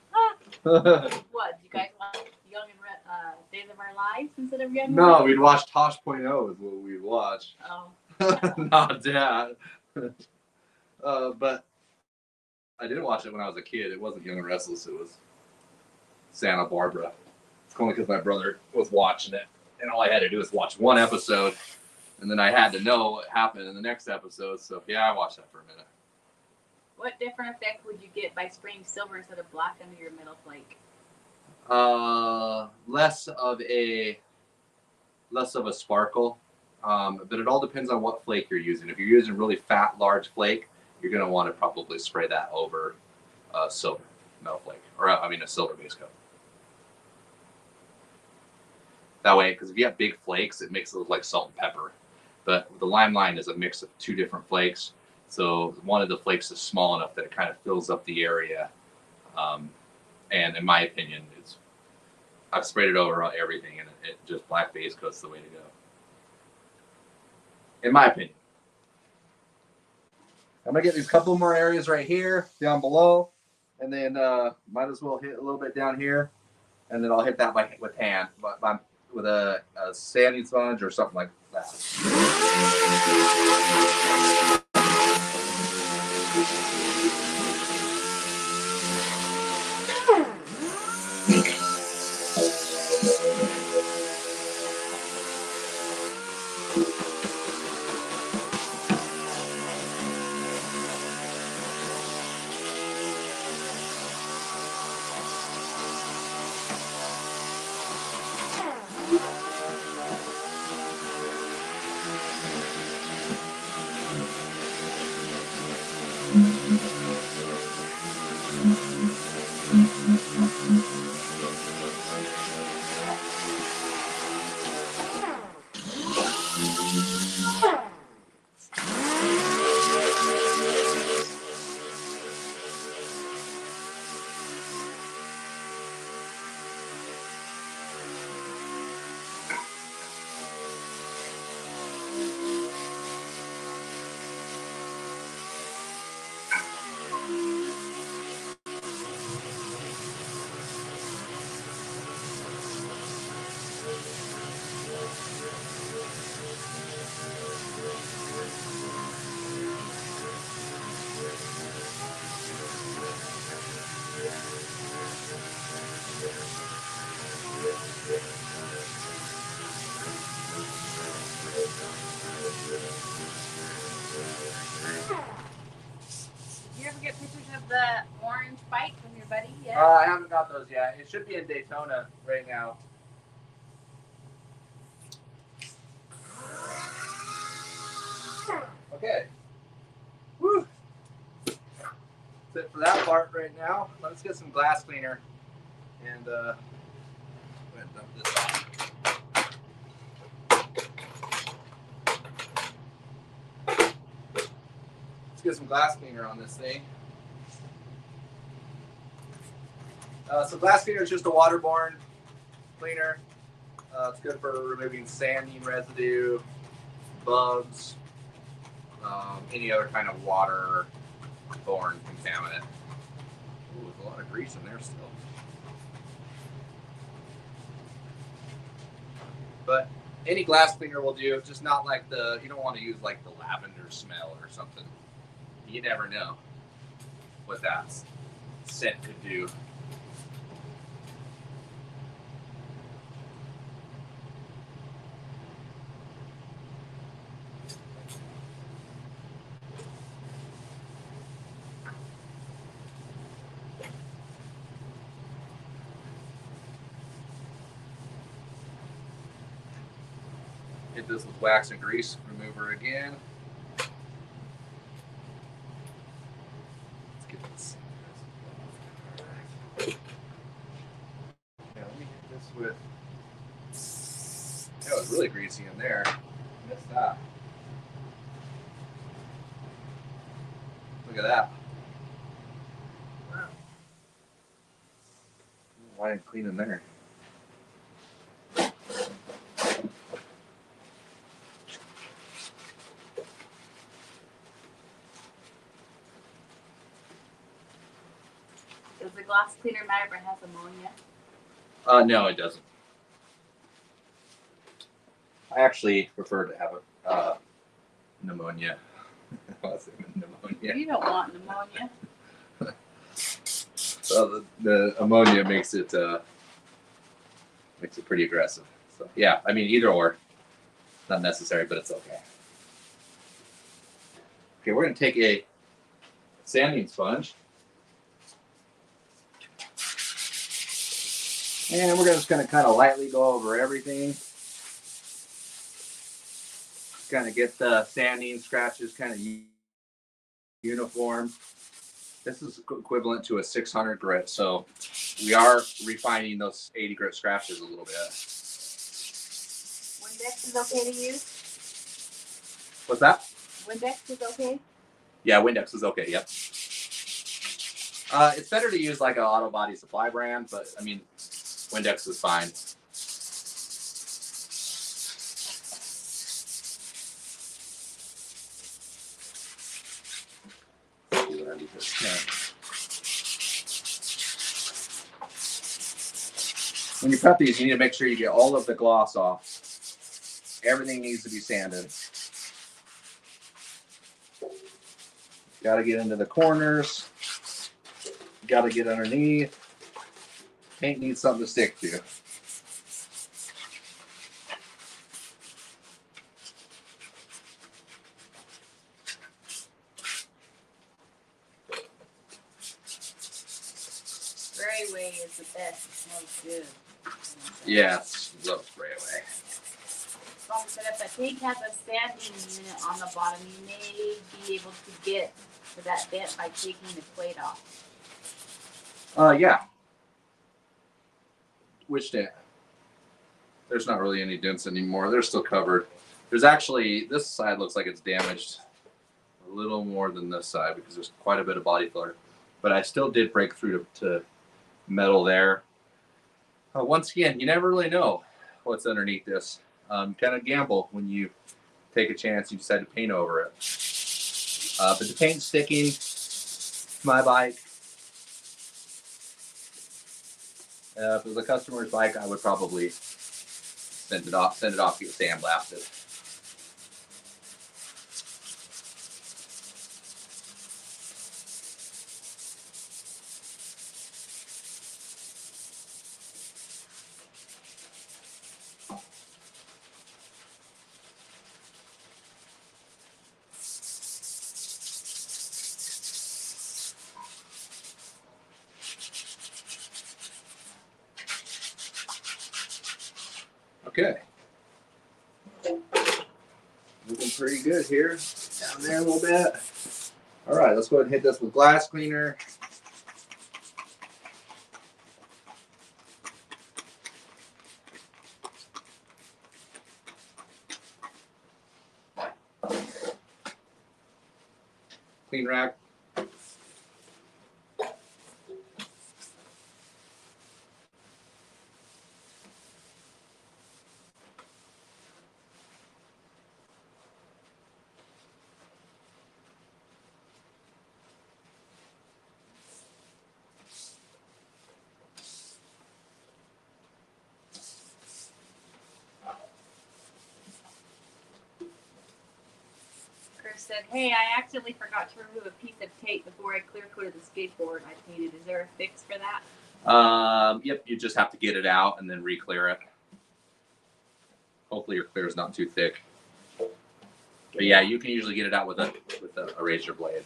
[SPEAKER 2] What? Did you guys watch Young and Re- uh, Days of Our Lives instead of Young? and
[SPEAKER 1] no, we'd watch Tosh.0 is what we'd watch.
[SPEAKER 2] Oh,
[SPEAKER 1] Not dad. uh, but I did watch it when I was a kid. It wasn't Young and Restless. It was Santa Barbara. Only because my brother was watching it, and all I had to do was watch one episode, and then I had to know what happened in the next episode. So yeah, I watched that for a minute.
[SPEAKER 2] what different effect would you get by spraying silver instead of black under your metal flake?
[SPEAKER 1] Uh, less of a less of a sparkle, um, but it all depends on what flake you're using. If you're using really fat, large flake, you're gonna want to probably spray that over uh, silver metal flake, or I mean a silver base coat. That way, because if you have big flakes, it makes it look like salt and pepper. But the Lime Line is a mix of two different flakes. So one of the flakes is small enough that it kind of fills up the area. Um, and in my opinion, it's I've sprayed it over everything, and it, just black base coat's the way to go. In my opinion, I'm gonna get these couple more areas right here, down below, and then uh, might as well hit a little bit down here, and then I'll hit that by with hand, but by, with a, a sanding sponge or something like that. It should be in Daytona right now. Okay. Woo. That's it for that part right now. Let's get some glass cleaner and uh, go ahead and dump this out. Let's get some glass cleaner on this thing. Uh, so glass cleaner is just a waterborne cleaner. Uh, it's good for removing sanding residue, bugs, um, any other kind of water borne contaminant. Ooh, there's a lot of grease in there still. But any glass cleaner will do, just not like the, you don't want to use like the lavender smell or something. You never know what that scent could do. Wax and grease remover again. Let's get this. Yeah, let me hit this with. That was really greasy in there. Missed that. Look at that. Why didn't clean in there?
[SPEAKER 2] Cleaner matter has ammonia?
[SPEAKER 1] Uh, no, it doesn't. I actually prefer to have a uh, pneumonia. Pneumonia.
[SPEAKER 2] You don't want pneumonia.
[SPEAKER 1] So the, the ammonia makes it uh, makes it pretty aggressive. So yeah, I mean either or, not necessary, but it's okay. Okay, we're gonna take a sanding sponge. And we're just gonna kind of lightly go over everything. Kind of get the sanding scratches kind of uniform. This is equivalent to a 600 grit, so we are refining those 80 grit scratches a little bit.
[SPEAKER 2] Windex is okay to use?
[SPEAKER 1] What's that?
[SPEAKER 2] Windex is okay?
[SPEAKER 1] Yeah, Windex is okay. Yep. Uh, it's better to use like an auto body supply brand, but I mean, Windex is fine. When you prep these, you need to make sure you get all of the gloss off. Everything needs to be sanded. Got to get into the corners. Got to get underneath. Paint needs something to stick to.
[SPEAKER 2] Spray way is the best. It smells good.
[SPEAKER 1] Yes, love Sprayway.
[SPEAKER 2] Mom said if the tank has a sending unit on the bottom, you may be able to get to that vent by taking the plate off.
[SPEAKER 1] Uh, yeah. Which dent? There's not really any dents anymore. They're still covered. There's actually this side looks like it's damaged a little more than this side because there's quite a bit of body filler. But I still did break through to, to metal there. Uh, once again, you never really know what's underneath this. Um, kind of gamble when you take a chance. You decide to paint over it. Uh, but the paint's sticking. My bike. Uh, if it was a customer's bike, I would probably send it off, send it off, get sandblasted. Okay. Moving pretty good here. Down there a little bit. All right, let's go ahead and hit this with glass cleaner. Clean rack.
[SPEAKER 2] Said, "Hey, I accidentally forgot to remove a piece of tape before I clear coated the skateboard I painted. Is there a fix for that?"
[SPEAKER 1] Um, yep, you just have to get it out and then re-clear it. Hopefully your clear is not too thick. But yeah, you can usually get it out with a with a, a razor blade.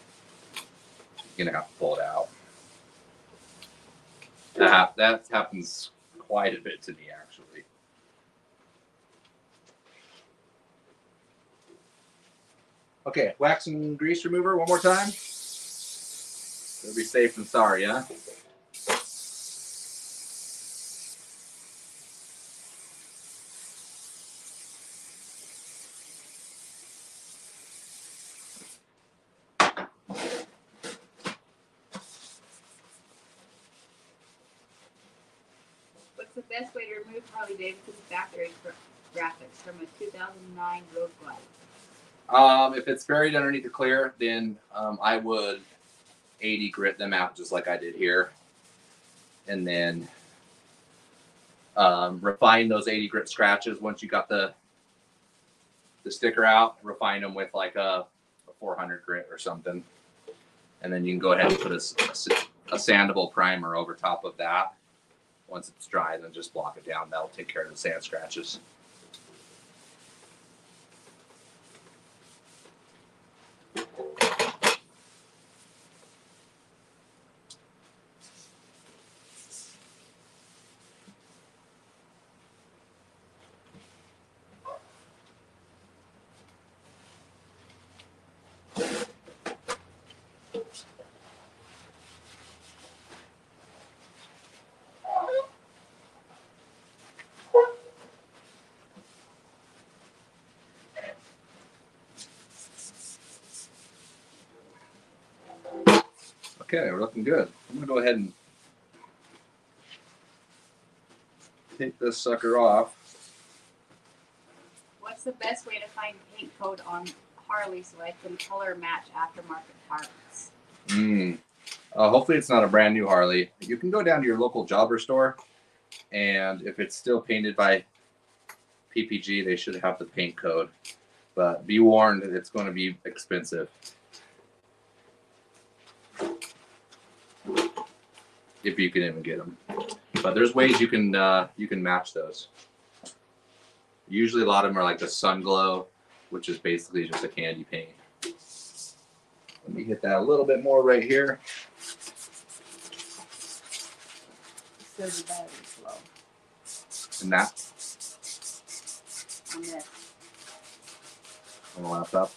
[SPEAKER 1] You're gonna have to pull it out. That that happens quite a bit to me. Okay, wax and grease remover one more time. It'll be safe and sorry, huh?
[SPEAKER 2] What's the best way to remove Harley Davidson's factory graphics from a 2009 Road Glide?
[SPEAKER 1] Um, if it's buried underneath the clear, then um, I would 80 grit them out just like I did here. and then um, refine those 80 grit scratches once you got the the sticker out. Refine them with like a, a 400 grit or something, and then you can go ahead and put a sandable primer over top of that. Once it's dry, then just block it down. That'll take care of the sand scratches. Okay, we're looking good. I'm gonna go ahead and take this sucker off.
[SPEAKER 2] What's the best way to find paint code on Harley so I can color match aftermarket parts?
[SPEAKER 1] Mm. Uh, hopefully, it's not a brand new Harley. You can go down to your local jobber store, and if it's still painted by PPG, they should have the paint code. But be warned, it's going to be expensive. If you can even get them, but there's ways you can uh, you can match those. Usually, a lot of them are like the Sun Glow, which is basically just a candy paint. Let me hit that a little bit more right here.
[SPEAKER 2] So the battery's low
[SPEAKER 1] And that
[SPEAKER 2] on this.
[SPEAKER 1] on the laptop.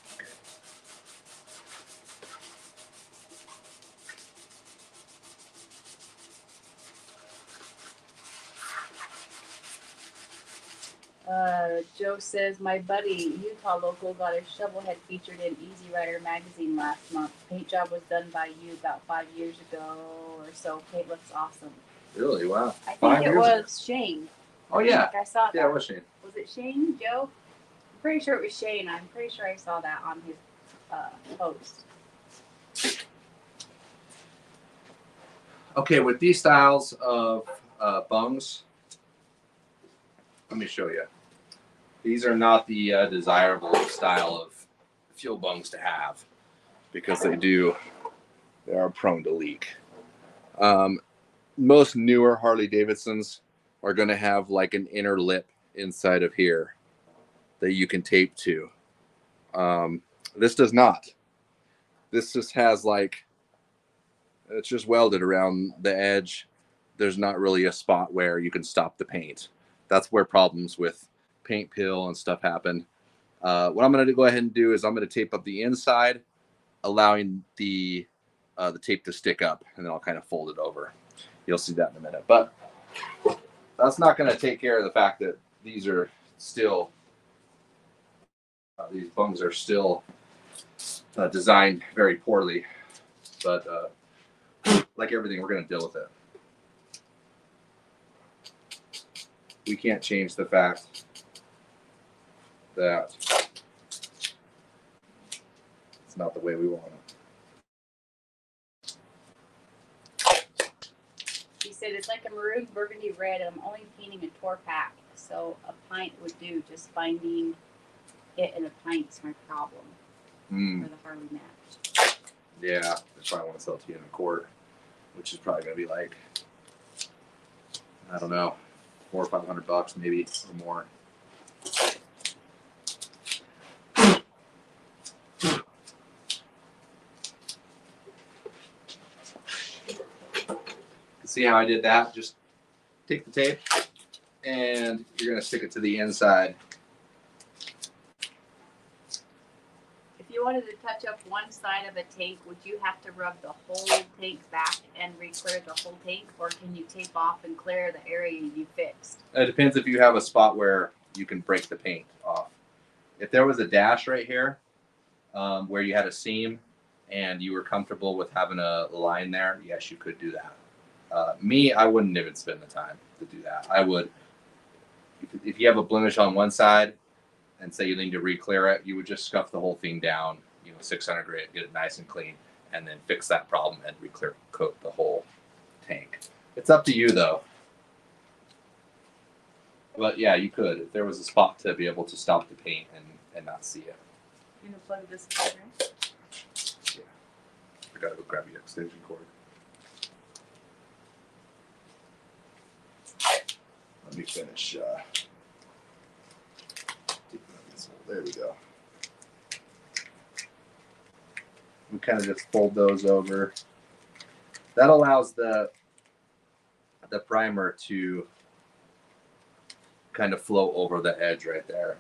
[SPEAKER 2] Uh, Joe says my buddy Utah local got his shovelhead featured in Easy Rider magazine last month. Paint job was done by you about five years ago or so. Paint looks awesome.
[SPEAKER 1] Really? Wow.
[SPEAKER 2] I think
[SPEAKER 1] Five
[SPEAKER 2] it was Shane.
[SPEAKER 1] Oh
[SPEAKER 2] I
[SPEAKER 1] yeah.
[SPEAKER 2] I saw that.
[SPEAKER 1] Yeah, it was Shane.
[SPEAKER 2] Was it Shane? Joe? I'm pretty sure it was Shane. I'm pretty sure I saw that on his uh, post.
[SPEAKER 1] Okay, with these styles of uh, bungs, let me show you. These are not the uh, desirable style of fuel bungs to have because they do they are prone to leak. Um, most newer Harley Davidsons are going to have like an inner lip inside of here that you can tape to. Um, this does not. This just has like it's just welded around the edge. There's not really a spot where you can stop the paint. That's where problems with paint peel and stuff happen. Uh, what I'm going to go ahead and do is I'm going to tape up the inside, allowing the uh, the tape to stick up, and then I'll kind of fold it over. You'll see that in a minute. But that's not going to take care of the fact that these are still uh, these bungs are still uh, designed very poorly. But uh, like everything, we're going to deal with it. We can't change the fact that it's not the way we want it.
[SPEAKER 2] He said it's like a maroon burgundy red, and I'm only painting a tour pack, so a pint would do. Just finding it in a pint's my problem
[SPEAKER 1] Mm,
[SPEAKER 2] for the Harley match.
[SPEAKER 1] yeah, that's why I want to sell it to you in a quart, which is probably going to be like, I don't know, four or five hundred bucks maybe or more. See how I did that? Just take the tape and you're going to stick it to the inside.
[SPEAKER 2] If you wanted to touch up one side of a tank, would you have to rub the whole tank back and re-clear the whole tank, or can you tape off and clear the area you fixed?
[SPEAKER 1] It depends if you have a spot where you can break the paint off. If there was a dash right here, um, where you had a seam and you were comfortable with having a line there, yes, you could do that. Uh, me, I wouldn't even spend the time to do that. I would, if- you have a blemish on one side and say you need to re-clear it, you would just scuff the whole thing down, you know, 600 grit, get it nice and clean, and then fix that problem and re-clear coat the whole tank. It's up to you though. But yeah, you could if there was a spot to be able to stop the paint and, and not see it.
[SPEAKER 2] You gonna plug this in, right?
[SPEAKER 1] I gotta go grab the extension cord. Let me finish. Uh, there we go. We kind of just fold those over. That allows the the primer to kind of flow over the edge right there.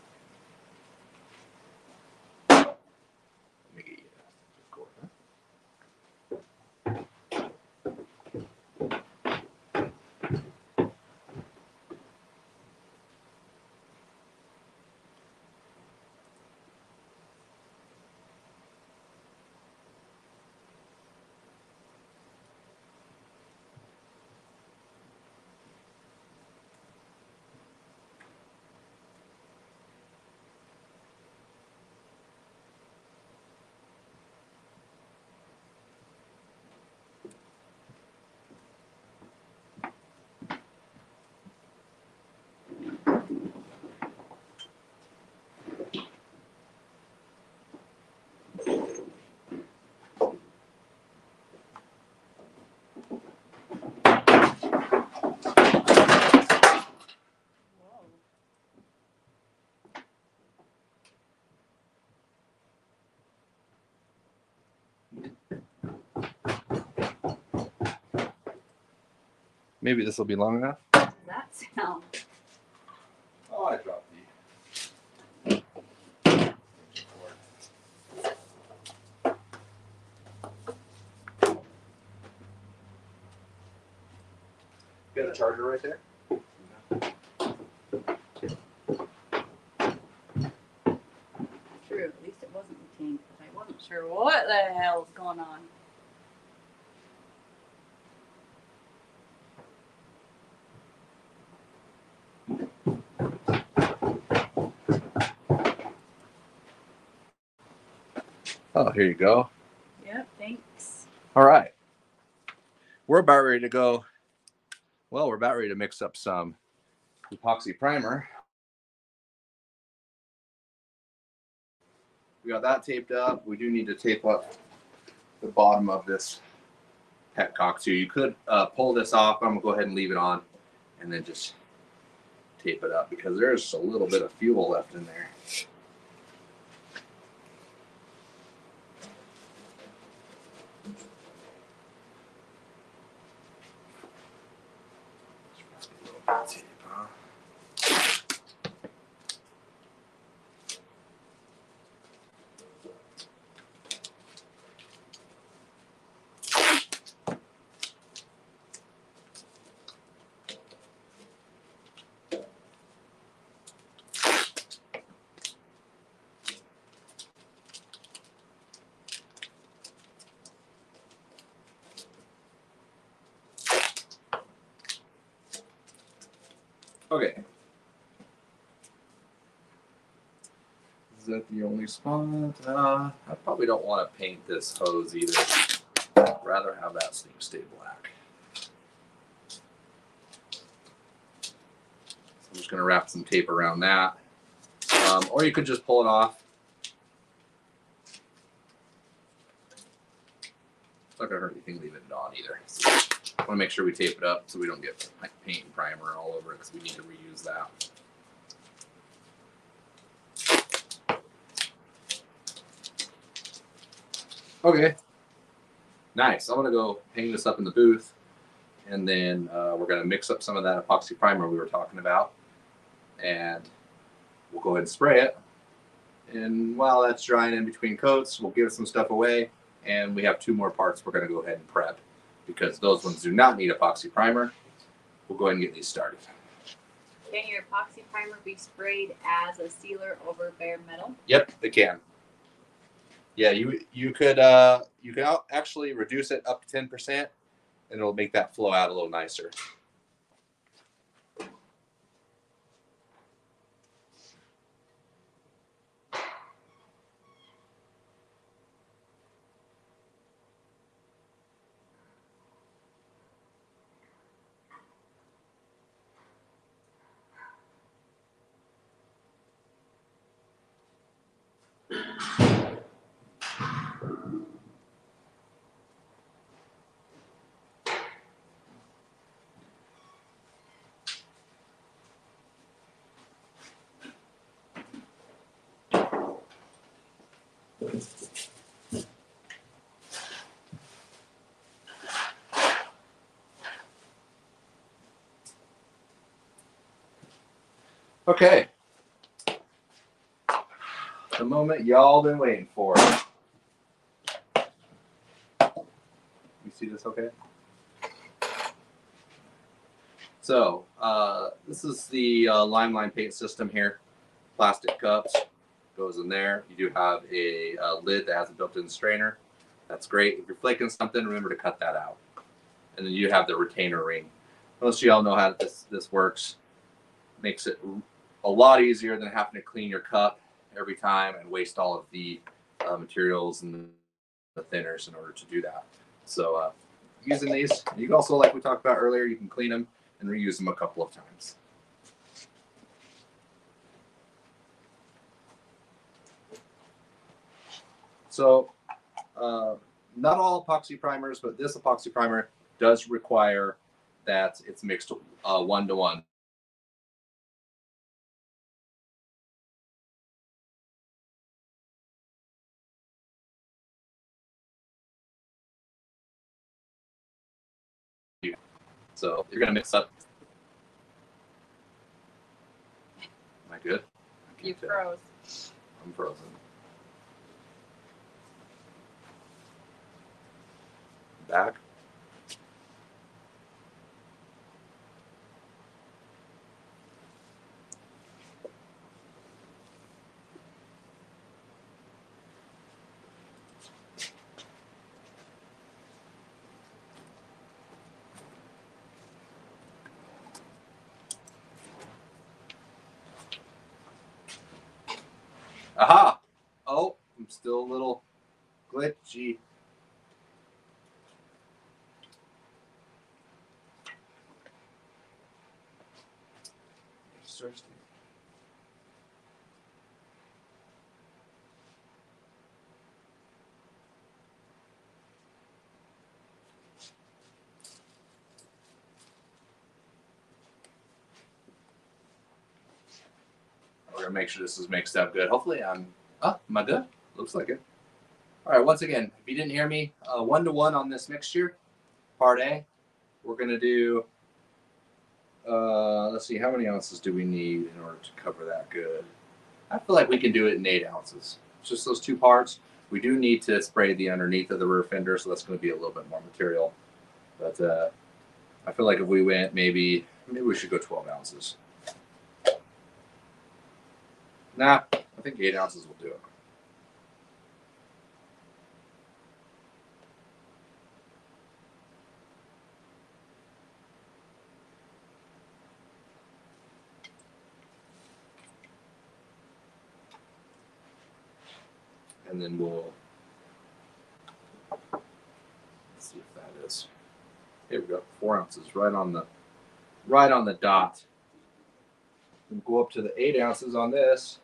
[SPEAKER 1] Maybe this will be long enough.
[SPEAKER 2] That sound?
[SPEAKER 1] Oh, I dropped the. Got a charger right there.
[SPEAKER 2] True, at least it wasn't the tank, but I wasn't sure what the hell's going on.
[SPEAKER 1] Here you go.
[SPEAKER 2] Yep, thanks.
[SPEAKER 1] All right. We're about ready to go. Well, we're about ready to mix up some epoxy primer. We got that taped up. We do need to tape up the bottom of this petcock too. You could uh, pull this off. I'm gonna go ahead and leave it on, and then just tape it up because there's a little bit of fuel left in there. Tape, huh? Okay. Is only spot? Uh, I probably don't want to paint this hose either. I'd rather have that thing stay black. So I'm just gonna wrap some tape around that. Um, or you could just pull it off. It's not gonna hurt anything leaving it on either. So want to make sure we tape it up so we don't get like paint and primer all over it because we need to reuse that. Okay. Nice. I'm gonna go hang this up in the booth, and then uh, we're gonna mix up some of that epoxy primer we were talking about, and we'll go ahead and spray it. And while that's drying in between coats, we'll give some stuff away, and we have two more parts we're gonna go ahead and prep because those ones do not need epoxy primer. We'll go ahead and get these started.
[SPEAKER 2] Can your epoxy primer be sprayed as a sealer over bare metal?
[SPEAKER 1] Yep, it can. Yeah, you you could uh, you can actually reduce it up to ten percent, and it'll make that flow out a little nicer. Okay. The moment y'all been waiting for. You see this okay? So, uh, this is the uh, Lime Line paint system here. Plastic cups goes in there. You do have a, uh lid that has a built-in strainer. That's great. If you're flaking something, remember to cut that out. And then you have the retainer ring. Most of y'all know how this this works. Makes it a lot easier than having to clean your cup every time and waste all of the uh, materials and the thinners in order to do that. So uh, using these, you can also, like we talked about earlier, you can clean them and reuse them a couple of times. So uh, not all epoxy primers, but this epoxy primer does require that it's mixed uh, one to one. So you're gonna mix up. Am I good? I
[SPEAKER 2] You froze.
[SPEAKER 1] I'm frozen. Back. Aha! Oh, I'm still a little glitchy. Thirsty. We're gonna make sure this is mixed up good. Hopefully, I'm. Oh, am I good? Looks like it. All right. Once again, if you didn't hear me, one to one on this mixture, part A. We're gonna do. Uh, let's see, how many ounces do we need in order to cover that good? I feel like we can do it in eight ounces. It's just those two parts. We do need to spray the underneath of the rear fender, so that's going to be a little bit more material. But uh, I feel like if we went maybe, maybe we should go 12 ounces. Nah, I think eight ounces will do it. And then we'll see if that is. Here we go, four ounces, right on the, right on the dot. And go up to the eight ounces on this.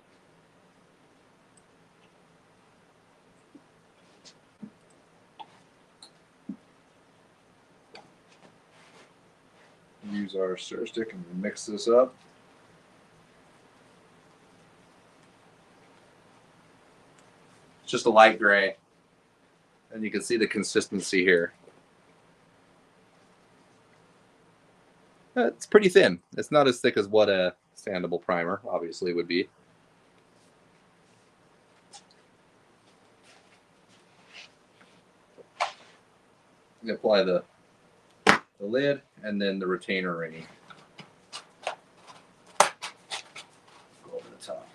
[SPEAKER 1] Use our stir stick and mix this up. It's just a light gray. And you can see the consistency here. Uh, It's pretty thin. It's not as thick as what a sandable primer obviously would be. Apply the the lid and then the retainer ring. Go over the top.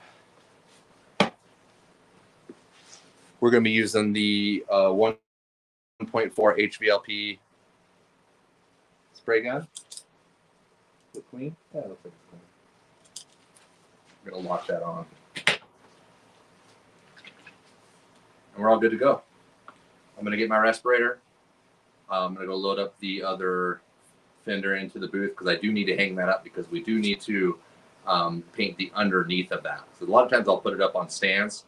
[SPEAKER 1] We're going to be using the uh, 1.4 HVLP spray gun. Look clean? Yeah, it looks like it's clean. We're going to lock that on. And we're all good to go. I'm going to get my respirator. I'm going to go load up the other fender into the booth because I do need to hang that up because we do need to um, paint the underneath of that. So a lot of times I'll put it up on stands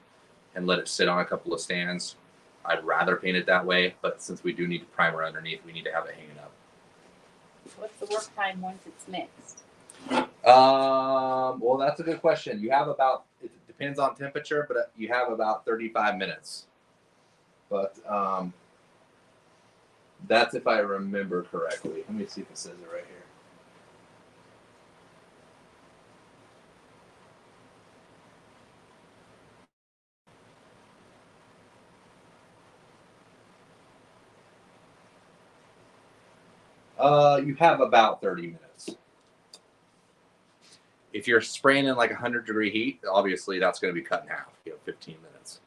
[SPEAKER 1] and let it sit on a couple of stands. I'd rather paint it that way, but since we do need to primer underneath, we need to have it hanging up.
[SPEAKER 2] What's the work time once it's mixed?
[SPEAKER 1] Um, well, that's a good question. You have about, it depends on temperature, but uh, you have about 35 minutes. But um, that's if I remember correctly. Let me see if it says it right here. Uh, you have about 30 minutes. If you're spraying in like 100 degree heat, obviously that's going to be cut in half. You have 15 minutes.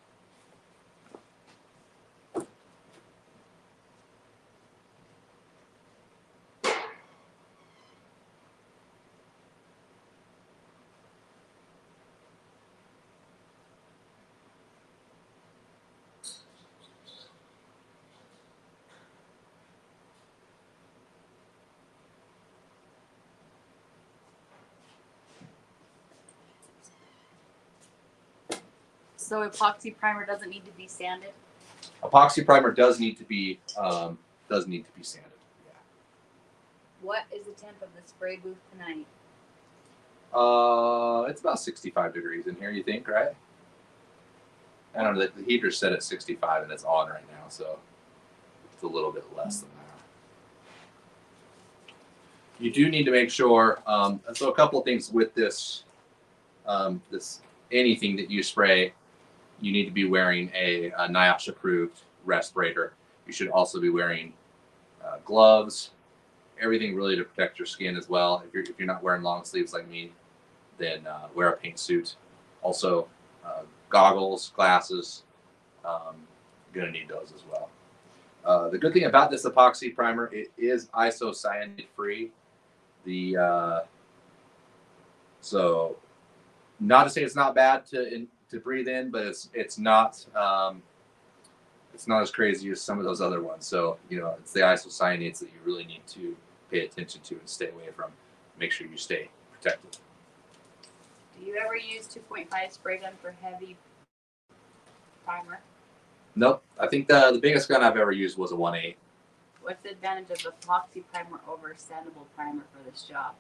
[SPEAKER 2] So epoxy primer doesn't need to be sanded.
[SPEAKER 1] Epoxy primer does need to be um, does need to be sanded. Yeah.
[SPEAKER 2] What is the temp of the spray booth tonight?
[SPEAKER 1] Uh, it's about 65 degrees in here. You think, right? I don't know. The, the heater's set at 65 and it's on right now, so it's a little bit less than that. You do need to make sure. Um, so a couple of things with this, um, this anything that you spray, you need to be wearing a, a NIOSH approved respirator. You should also be wearing uh, gloves, everything really to protect your skin as well. If you're if you're not wearing long sleeves like me, then uh, wear a paint suit. Also, uh, goggles, glasses. Um, you're gonna need those as well. Uh, the good thing about this epoxy primer, it is isocyanate free. The uh, so not to say it's not bad to in, to breathe in, but it's it's not um, it's not as crazy as some of those other ones. So you know, it's the isocyanates that you really need to pay attention to and stay away from. Make sure you stay protected.
[SPEAKER 2] Do you ever use 2.5 spray gun for heavy primer?
[SPEAKER 1] Nope. I think the the biggest gun I've ever used was a one eight.
[SPEAKER 2] What's the advantage of epoxy primer over sandable primer for this job?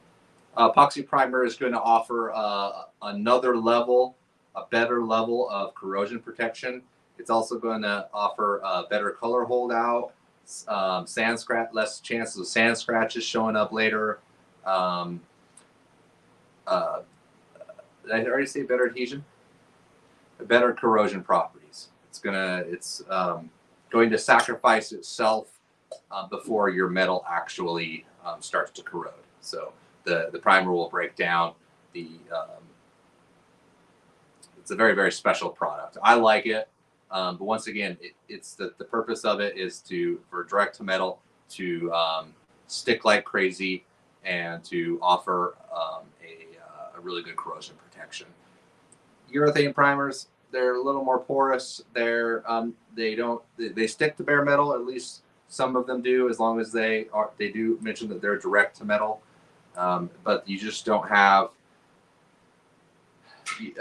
[SPEAKER 1] Uh, epoxy primer is going to offer uh, another level, a better level of corrosion protection. It's also going to offer a better color holdout, um, sand scratch, less chances of sand scratches showing up later. Um, uh, did I already say better adhesion? Better corrosion properties. It's gonna, it's um, going to sacrifice itself uh, before your metal actually um, starts to corrode. So the the primer will break down. The um, it's a very very special product. I like it, um, but once again, it, it's the the purpose of it is to for direct to metal to um, stick like crazy and to offer um, a, uh, a really good corrosion protection. Urethane primers they're a little more porous. They're um, they don't they, they stick to bare metal at least some of them do as long as they are they do mention that they're direct to metal um, but you just don't have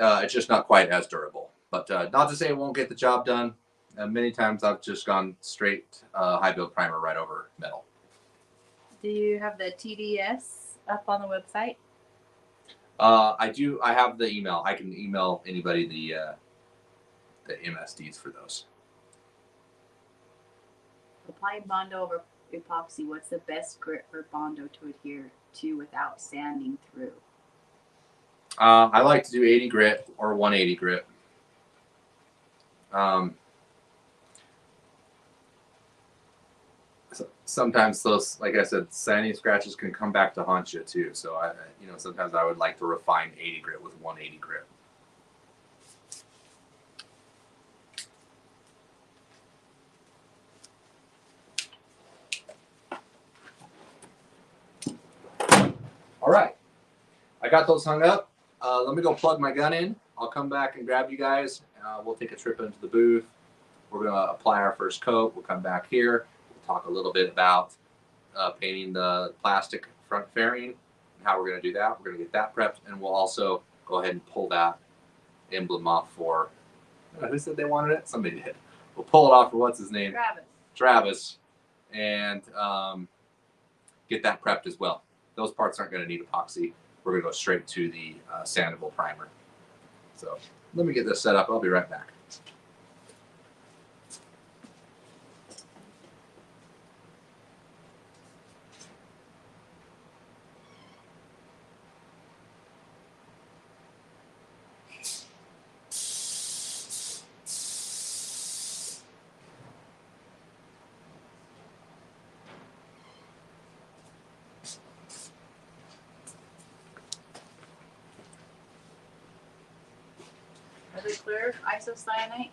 [SPEAKER 1] uh, it's just not quite as durable. But uh, not to say it won't get the job done. Uh, many times i've just gone straight uh, high build primer right over metal.
[SPEAKER 2] Do you have the TDS up on the website?
[SPEAKER 1] uh, i do i have the email. I can email anybody the uh, the msds for those.
[SPEAKER 2] Applying Bondo over epoxy, what's the best grit for Bondo to adhere to without sanding through?
[SPEAKER 1] Uh, I like to do 80 grit or 180 grit. Um, so- sometimes those, like I said, sandy scratches can come back to haunt you too. So I, I- you know, sometimes I would like to refine 80 grit with 180 grit. All right. I got those hung up. Uh, let me go plug my gun in. I'll come back and grab you guys. Uh, we'll take a trip into the booth. We're going to apply our first coat. We'll come back here. We'll talk a little bit about uh, painting the plastic front fairing and how we're going to do that. We're going to get that prepped, and we'll also go ahead and pull that emblem off for. uh, who said they wanted it? Somebody did. We'll pull it off for what's his name?
[SPEAKER 2] Travis.
[SPEAKER 1] Travis, and um, get that prepped as well. Those parts aren't going to need epoxy. We're going to go straight to the uh, sandable primer. So let me get this set up. I'll be right back.
[SPEAKER 2] Are they clear isocyanate?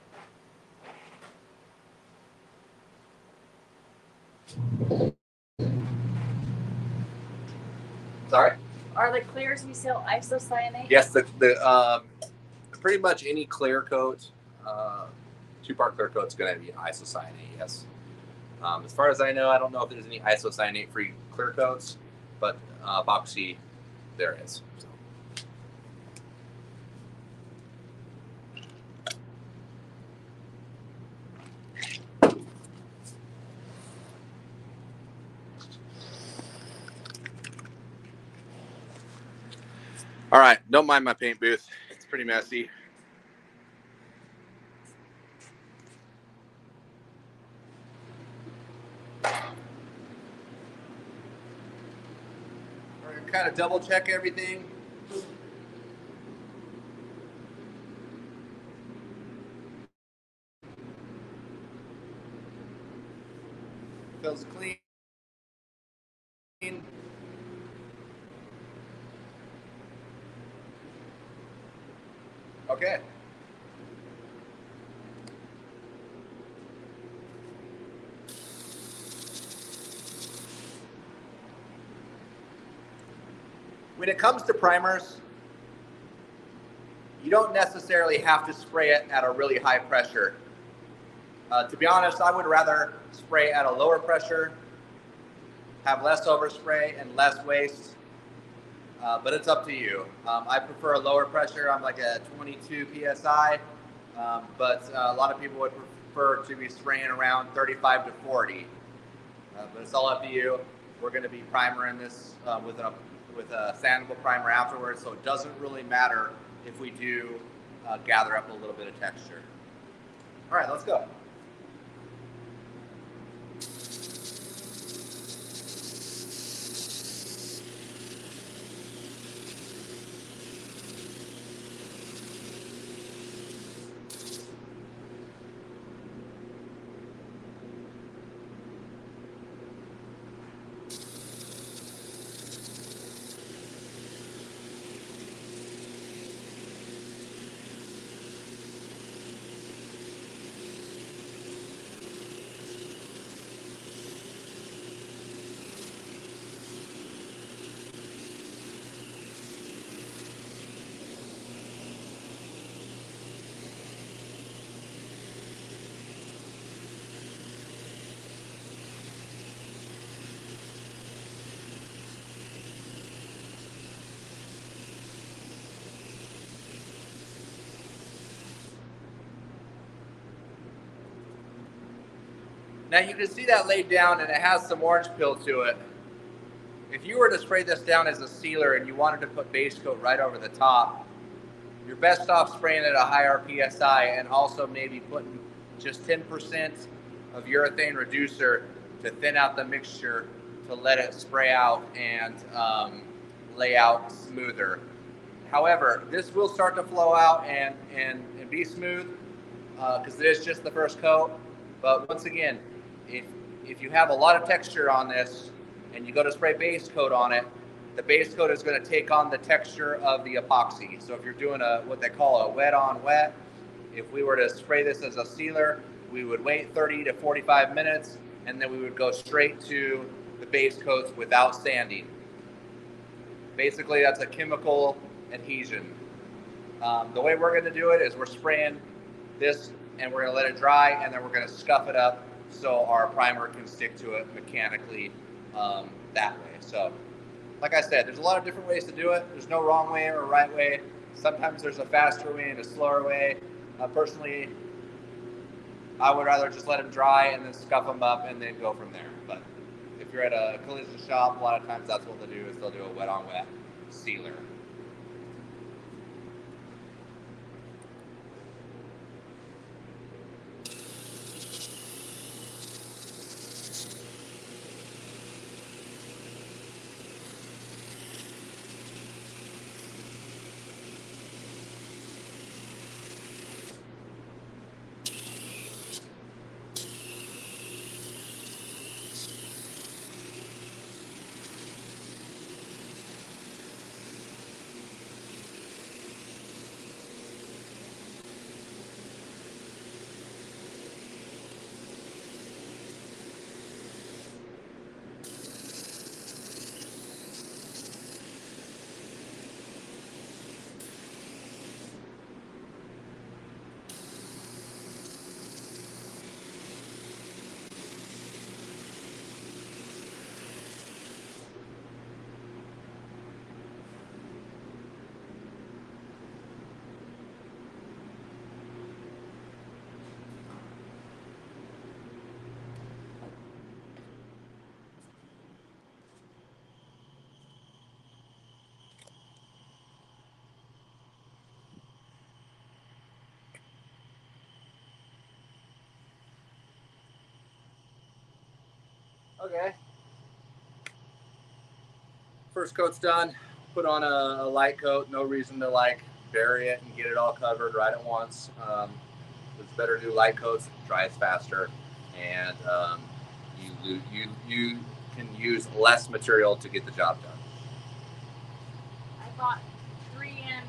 [SPEAKER 1] Sorry.
[SPEAKER 2] Are the clear as we sell isocyanate?
[SPEAKER 1] Yes, the the um, pretty much any clear coat, uh, two part clear coat is going to be isocyanate. Yes. Um, as far as I know, I don't know if there's any isocyanate free clear coats, but uh, epoxy there is. So. Right, don't mind my paint booth. It's pretty messy. We're gonna kind of double check everything. Feels clean. Okay. When it comes to primers, you don't necessarily have to spray it at a really high pressure. Uh, to be honest, I would rather spray at a lower pressure, have less overspray and less waste, uh, but it's up to you. Um, I prefer a lower pressure. I'm like a 22 psi, um, but uh, a lot of people would prefer to be spraying around 35 to 40. Uh, but it's all up to you. We're going to be primering this uh, with a with a sandable primer afterwards, so it doesn't really matter if we do uh, gather up a little bit of texture. All right, let's go. Now you can see that laid down and it has some orange peel to it. If you were to spray this down as a sealer and you wanted to put base coat right over the top, you're best off spraying at a higher PSI and also maybe putting just 10% of urethane reducer to thin out the mixture to let it spray out and um, lay out smoother. However, this will start to flow out and, and, and be smooth because it is just the first coat. But once again, if, if you have a lot of texture on this and you go to spray base coat on it, the base coat is going to take on the texture of the epoxy. So if you're doing a what they call a wet on wet, if we were to spray this as a sealer, we would wait 30 to 45 minutes and then we would go straight to the base coats without sanding. Basically, that's a chemical adhesion. Um, the way we're going to do it is we're spraying this and we're going to let it dry and then we're going to scuff it up so our primer can stick to it mechanically um, that way. So, like I said, there's a lot of different ways to do it. There's no wrong way or right way. Sometimes there's a faster way and a slower way. Uh, personally, I would rather just let them dry and then scuff them up and then go from there. But if you're at a collision shop, a lot of times that's what they'll do is they'll do a wet on wet sealer. Okay. First coat's done. Put on a, a light coat. No reason to like bury it and get it all covered right at once. Um, it's better to do light coats. It dries faster, and um, you you you can use less material to get the job done.
[SPEAKER 2] I bought three M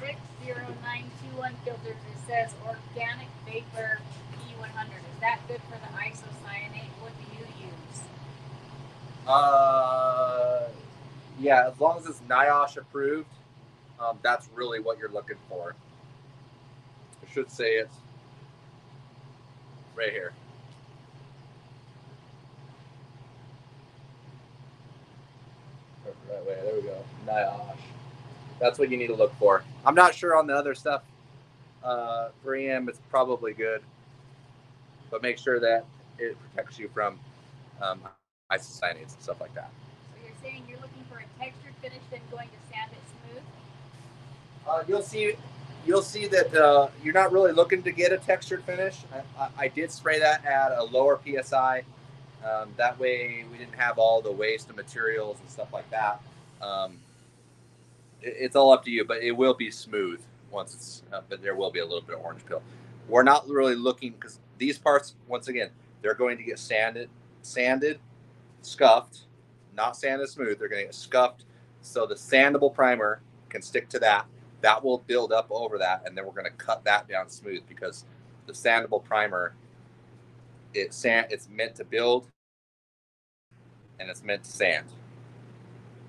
[SPEAKER 2] six zero nine two one filters. It says organic vapor P one hundred. Is that good for the you use?
[SPEAKER 1] Uh, yeah, as long as it's NIOSH approved, um, that's really what you're looking for. I should say it's right here. Right way, there we go. NIOSH. That's what you need to look for. I'm not sure on the other stuff. Uh, 3M, it's probably good, but make sure that it protects you from um, isocyanates and stuff like that.
[SPEAKER 2] So you're saying you're looking for a textured finish, then going to sand it smooth?
[SPEAKER 1] Uh, you'll see, you'll see that uh, you're not really looking to get a textured finish. I, I, I did spray that at a lower psi. Um, that way, we didn't have all the waste of materials and stuff like that. Um, it, it's all up to you, but it will be smooth once it's. Uh, but there will be a little bit of orange peel. We're not really looking because these parts, once again, they're going to get sanded, sanded, scuffed, not sanded smooth. They're going to get scuffed, so the sandable primer can stick to that that will build up over that and then we're going to cut that down smooth because the sandable primer it sand it's meant to build and it's meant to sand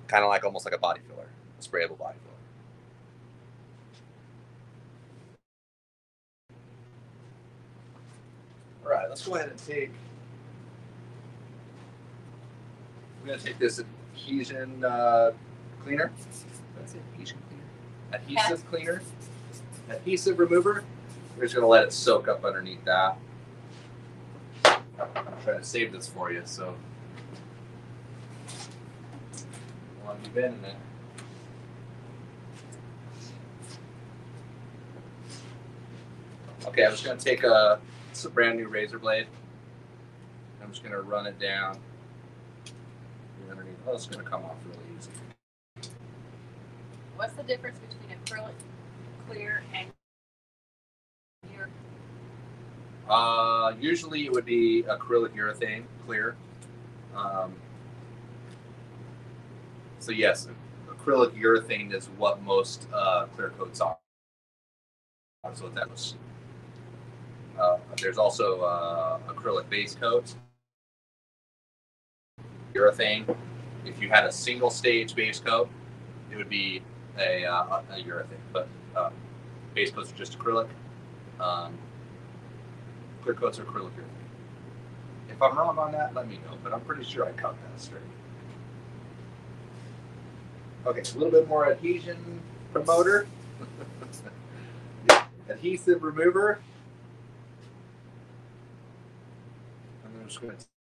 [SPEAKER 1] kind of like almost like a body filler a sprayable body filler all right let's go ahead and take i'm going to take this adhesion uh, cleaner that's it adhesion cleaner adhesive cleaner, adhesive remover. We're just gonna let it soak up underneath that. I'm trying to save this for you, so how long have you been in it? Okay, I'm just gonna take a it's a brand new razor blade. I'm just gonna run it down underneath. Oh, gonna come off really easy.
[SPEAKER 2] What's the difference between acrylic clear and
[SPEAKER 1] Uh, usually it would be acrylic urethane clear. Um, so yes, acrylic urethane is what most uh, clear coats are. That's what that was. Uh, there's also uh, acrylic base coat, urethane. If you had a single stage base coat, it would be a, uh, a urethane, but uh, base coats are just acrylic. Um, clear coats are acrylic urethane. If I'm wrong on that, let me know, but I'm pretty sure I cut that straight. Okay, a little bit more adhesion promoter, adhesive remover. And I'm just going to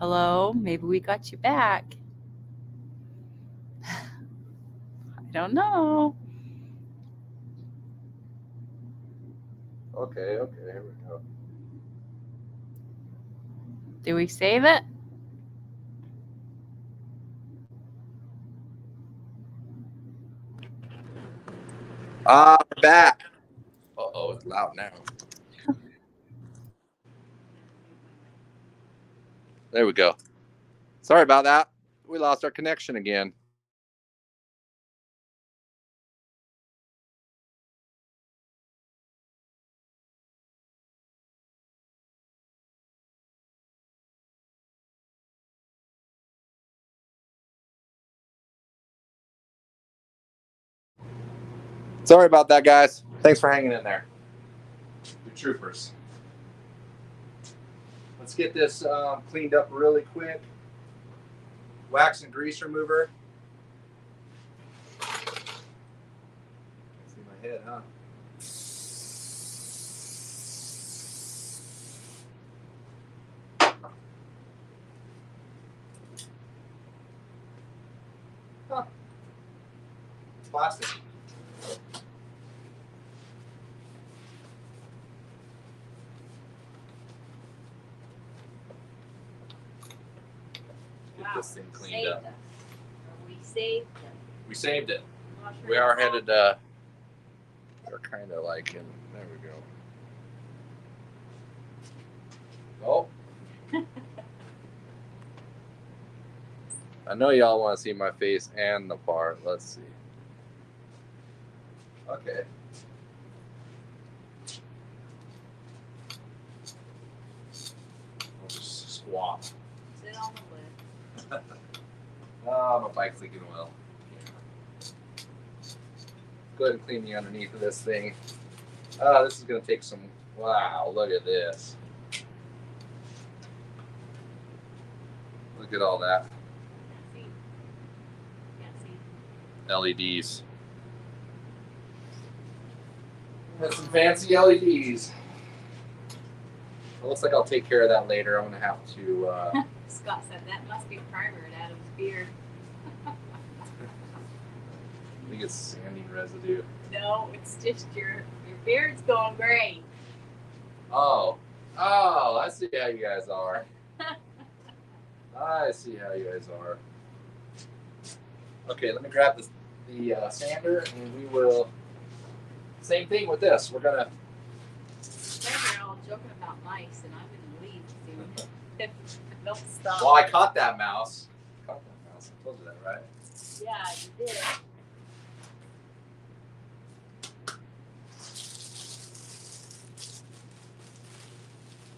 [SPEAKER 3] Hello, maybe we got you back.
[SPEAKER 2] I don't know.
[SPEAKER 1] Okay, okay, here we go.
[SPEAKER 2] Do we save it?
[SPEAKER 1] Ah, we're back. Uh oh, it's loud now. There we go. Sorry about that. We lost our connection again. Sorry about that, guys. Thanks for hanging in there. The troopers. Let's get this um, cleaned up really quick. Wax and grease remover. See my head, huh? Plastic. This thing cleaned up.
[SPEAKER 2] We saved them.
[SPEAKER 1] We saved it. We are headed. Uh, we're kind of like in. There we go. Oh. I know y'all want to see my face and the part. Let's see. Okay. I'll just squat.
[SPEAKER 2] Sit on the.
[SPEAKER 1] Oh, my bike's leaking oil. Go ahead and clean the underneath of this thing. Oh, this is gonna take some. Wow, look at this. Look at all that. LEDs. Got some fancy LEDs. It looks like I'll take care of that later. I'm gonna have to. Uh,
[SPEAKER 2] Scott said that must be primer in Adam's beard.
[SPEAKER 1] I think it's sanding residue.
[SPEAKER 2] No, it's just your your beard's going gray.
[SPEAKER 1] Oh, oh, I see how you guys are. I see how you guys are. Okay, let me grab this, the uh, sander and we will. Same thing with this. We're gonna.
[SPEAKER 2] They're all joking about mice, and I'm gonna leave soon. Stop.
[SPEAKER 1] Well, I caught that mouse. Caught that mouse. I told you that, right?
[SPEAKER 2] Yeah, you did.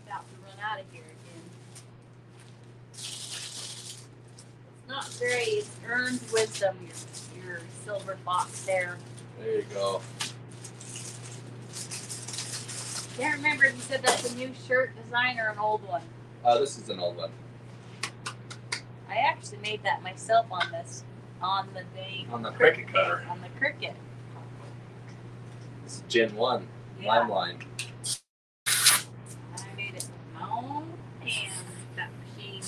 [SPEAKER 2] About to run out of here again. It's not very. It's earned wisdom. Your your silver box there.
[SPEAKER 1] There you go.
[SPEAKER 2] Can't remember if you said that's a new shirt design or an old one.
[SPEAKER 1] Uh, this is an old one.
[SPEAKER 2] I actually made that myself on this on the day
[SPEAKER 1] On the Cricut cutter.
[SPEAKER 2] on the Cricut.
[SPEAKER 1] This is Gen 1,
[SPEAKER 2] Yeah.
[SPEAKER 1] Lime Line.
[SPEAKER 2] I made it with my own hands. That machine.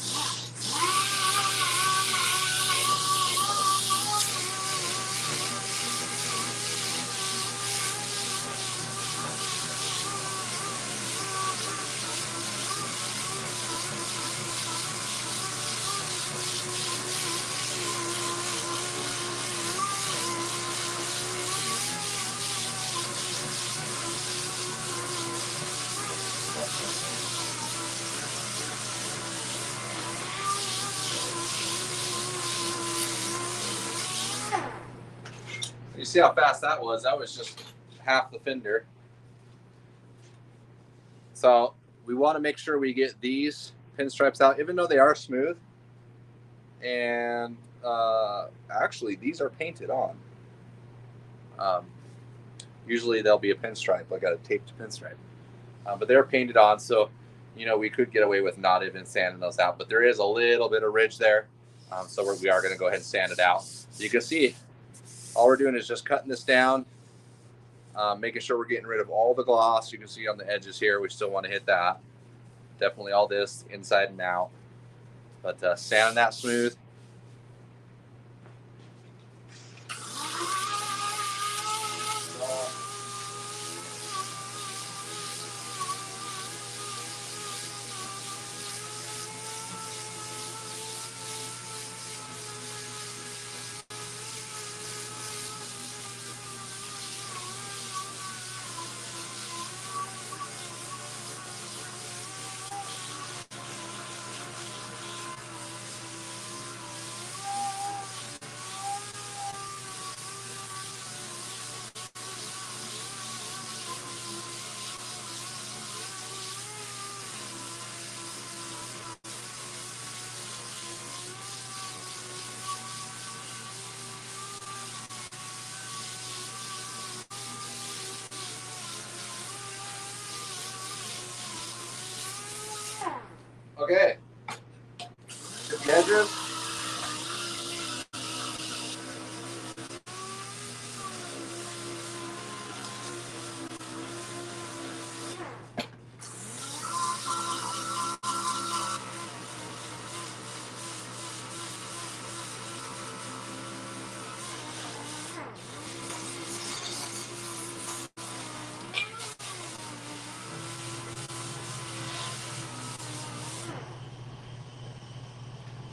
[SPEAKER 1] You see how fast that was? That was just half the fender. So we want to make sure we get these pinstripes out, even though they are smooth. And uh, actually, these are painted on. Um, usually there'll be a pinstripe, like a taped pinstripe, uh, but they're painted on. So you know we could get away with not even sanding those out, but there is a little bit of ridge there. Um, so we're, we are going to go ahead and sand it out. You can see all we're doing is just cutting this down, uh, making sure we're getting rid of all the gloss. You can see on the edges here, we still want to hit that. Definitely all this inside and out. But uh, sanding that smooth. Okay. Get the edges.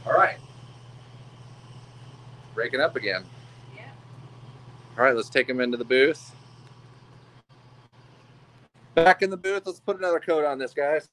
[SPEAKER 1] All right. Breaking up again.
[SPEAKER 4] Yeah.
[SPEAKER 1] All right, let's take him into the booth. Back in the booth. Let's put another coat on this, guys.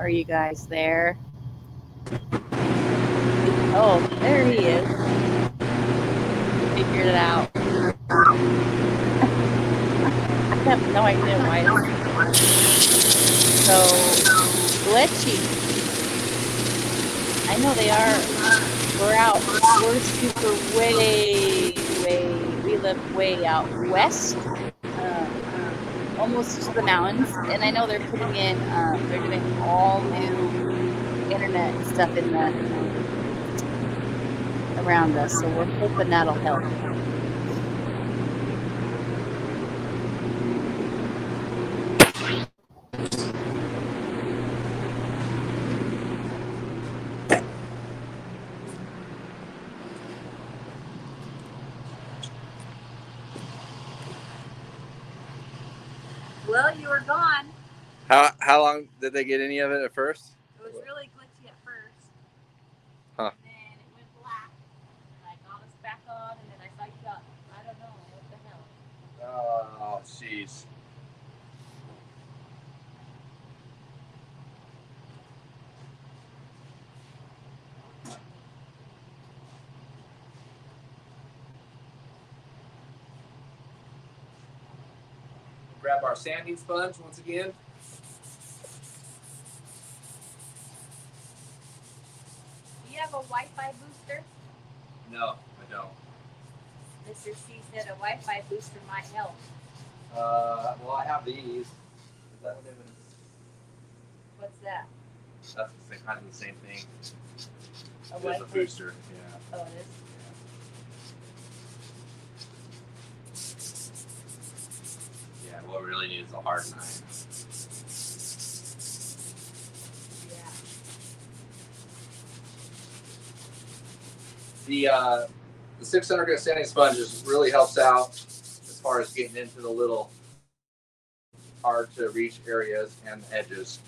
[SPEAKER 2] Are you guys there? Oh, there he is. Figured it out. I have no idea why. So glitchy. I know they are. We're out. We're super way, way. We live way out west. Almost to the mountains, and I know they're putting in, um, they're doing all new internet stuff in the around us. So we're hoping that'll help.
[SPEAKER 1] How how long did they get any of it at first?
[SPEAKER 4] It was really glitchy at first.
[SPEAKER 1] Huh.
[SPEAKER 4] And then it went black. And I got us back on, and then I saw you got, I don't know, what the hell.
[SPEAKER 1] Oh, jeez. Grab our sanding sponge once again.
[SPEAKER 4] Do you have a Wi-Fi booster?
[SPEAKER 1] No, I don't.
[SPEAKER 4] Mr. C said a Wi-Fi booster might help.
[SPEAKER 1] Uh, well, I have these. That what they've been?
[SPEAKER 4] What's that?
[SPEAKER 1] That's the same, kind of the same thing.
[SPEAKER 4] A
[SPEAKER 1] It is a booster. Yeah.
[SPEAKER 4] Oh, it is.
[SPEAKER 1] Yeah. What we really need is a hard nine. the uh, the six undercut sanding sponge just really helps out as far as getting into the little hard to reach areas and edges.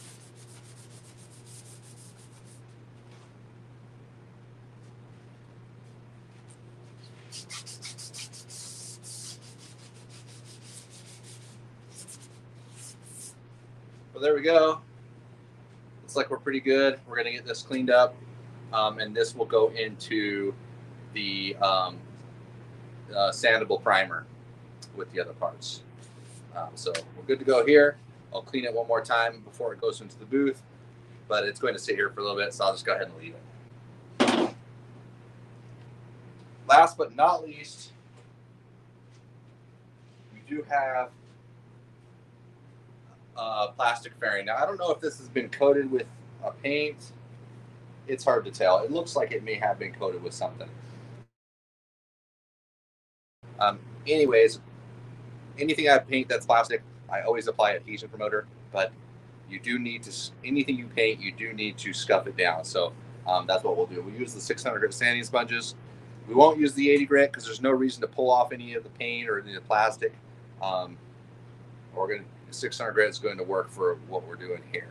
[SPEAKER 1] Well, there we go. Looks like we're pretty good. We're gonna get this cleaned up um, and this will go into the um, uh, sandable primer with the other parts. Um, so we're good to go here. I'll clean it one more time before it goes into the booth, but it's going to sit here for a little bit, so I'll just go ahead and leave it. Last but not least, we do have uh, plastic fairing. Now I don't know if this has been coated with a paint. It's hard to tell. It looks like it may have been coated with something. Um, anyways, anything I paint that's plastic, I always apply adhesion promoter. But you do need to anything you paint, you do need to scuff it down. So um, that's what we'll do. We'll use the 600 grit sanding sponges. We won't use the 80 grit because there's no reason to pull off any of the paint or any of the plastic. Um, we're gonna 600 grit is going to work for what we're doing here.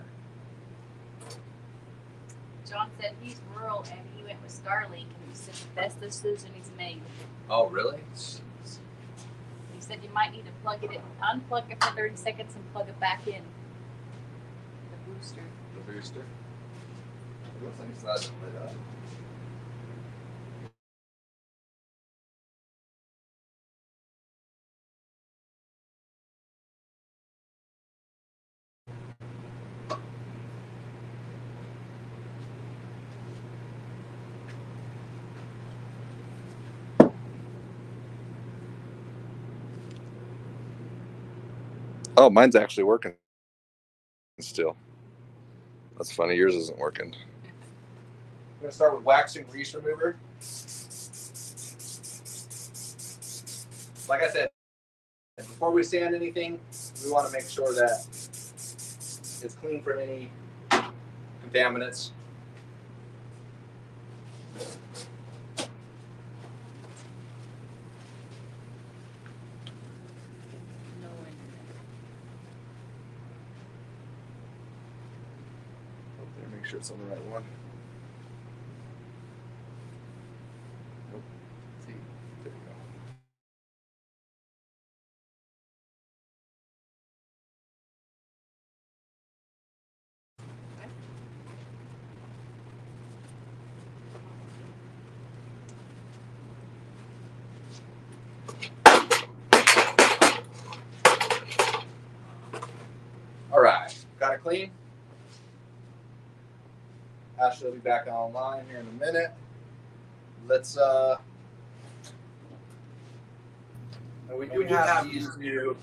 [SPEAKER 2] John said he's rural and he went with Starlink and he said the best decision he's made.
[SPEAKER 1] Oh, really?
[SPEAKER 2] He said you might need to plug it in, unplug it for 30 seconds and plug it back in. The booster.
[SPEAKER 1] The booster. It looks like it's not lit up. Uh, Oh, mine's actually working still. That's funny. Yours isn't working. I'm gonna start with wax and grease remover. Like I said, before we sand anything, we want to make sure that it's clean from any contaminants.
[SPEAKER 2] No internet.
[SPEAKER 1] Up there, make sure it's on the right one. Nope. See, there we go. All right, got it clean. Ashley will be back online here in a minute. Let's uh we do have these new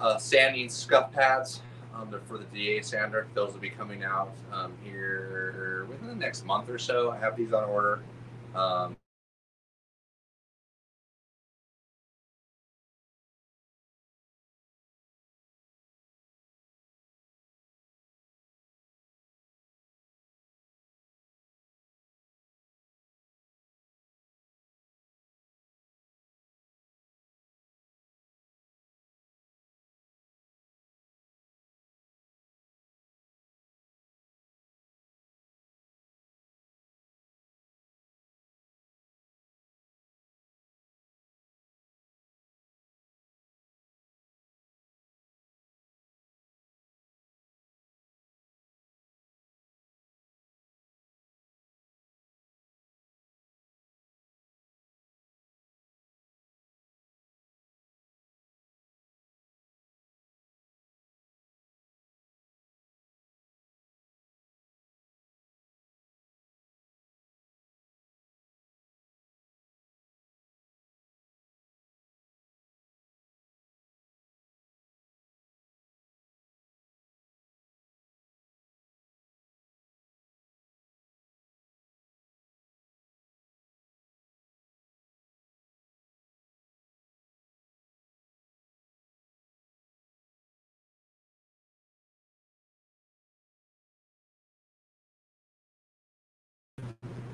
[SPEAKER 1] uh, sanding scuff pads. Um, they're for the DA sander. Those will be coming out um, here within the next month or so. I have these on order. Um,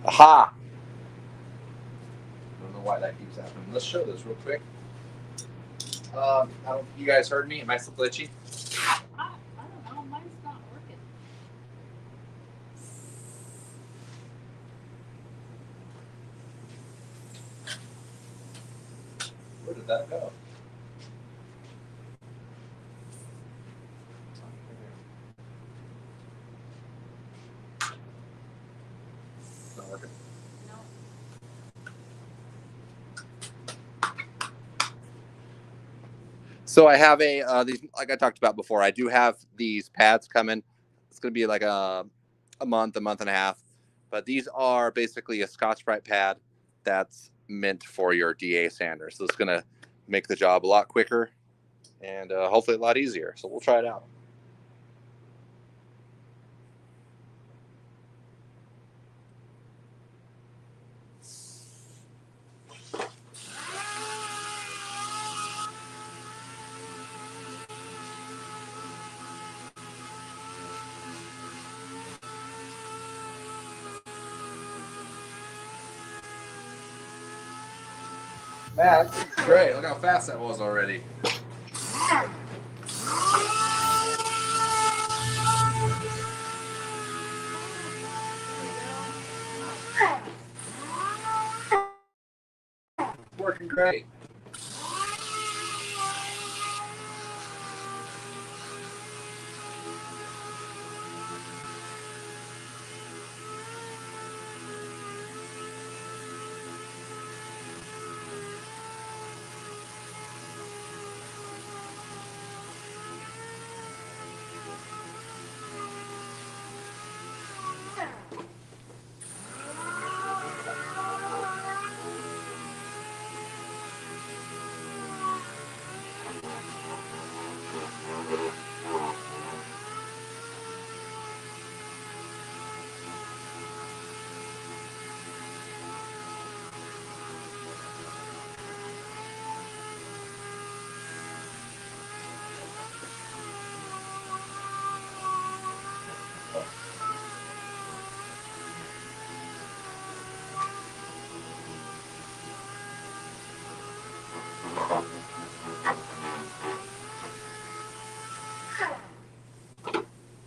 [SPEAKER 1] Aha! I don't know why that keeps happening. Let's show this real quick. Um, I don't, you guys heard me? Am I still glitchy?
[SPEAKER 2] I, I don't know. Mine's not working.
[SPEAKER 1] Where did that
[SPEAKER 2] go?
[SPEAKER 5] So I have a uh, these like I talked about before. I do have these pads coming. It's gonna be like a a month, a month and a half. But these are basically a Scotch Brite pad that's meant for your DA sander. So it's gonna make the job a lot quicker and uh, hopefully a lot easier. So we'll try it out.
[SPEAKER 1] That's great. Look how fast that was already. Working great.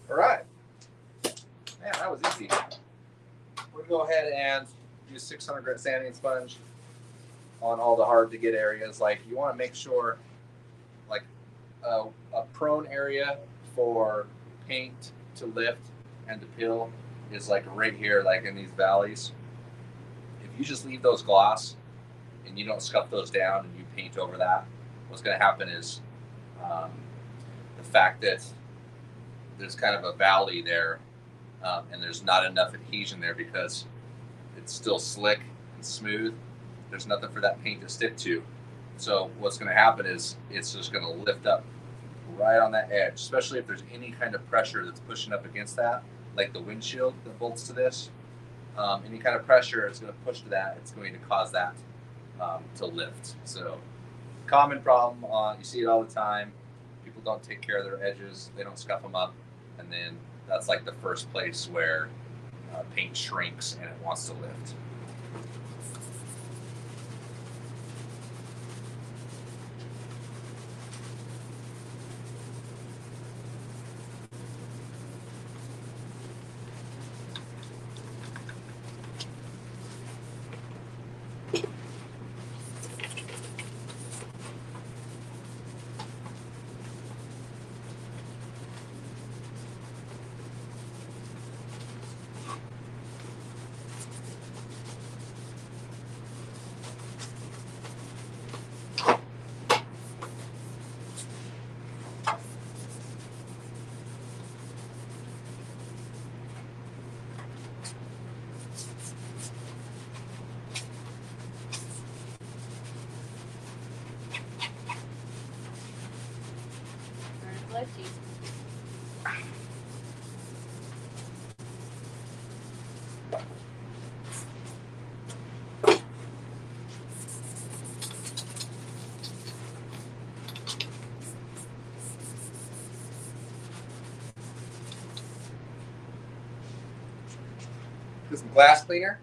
[SPEAKER 1] All right. Man, that was easy. We're gonna go ahead and use 600 grit sanding sponge on all the hard to get areas. Like you want to make sure, like a, a prone area for paint to lift and to peel is like right here, like in these valleys. If you just leave those gloss and you don't scuff those down and you paint over that, what's going to happen is um, the fact that there's kind of a valley there, um, and there's not enough adhesion there because it's still slick and smooth. There's nothing for that paint to stick to. So what's going to happen is it's just going to lift up right on that edge, especially if there's any kind of pressure that's pushing up against that, like the windshield that bolts to this. Um, any kind of pressure it's going to push to that. It's going to cause that um, to lift. So common problem on you see it all the time. People don't take care of their edges. They don't scuff them up and then that's like the first place where uh, paint shrinks and it wants to lift. Glass cleaner.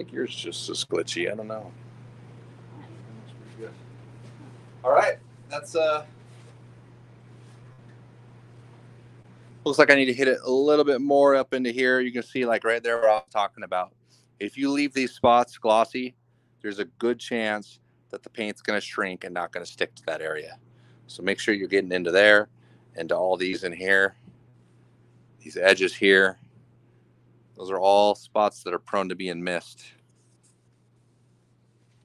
[SPEAKER 5] Think yours is just as glitchy. I don't know.
[SPEAKER 1] All right, that's uh.
[SPEAKER 5] Looks like I need to hit it a little bit more up into here. You can see like right there what I'm talking about. If you leave these spots glossy, there's a good chance that the paint's going to shrink and not going to stick to that area. So make sure you're getting into there, into all these in here, these edges here. Those are all spots that are prone to being missed.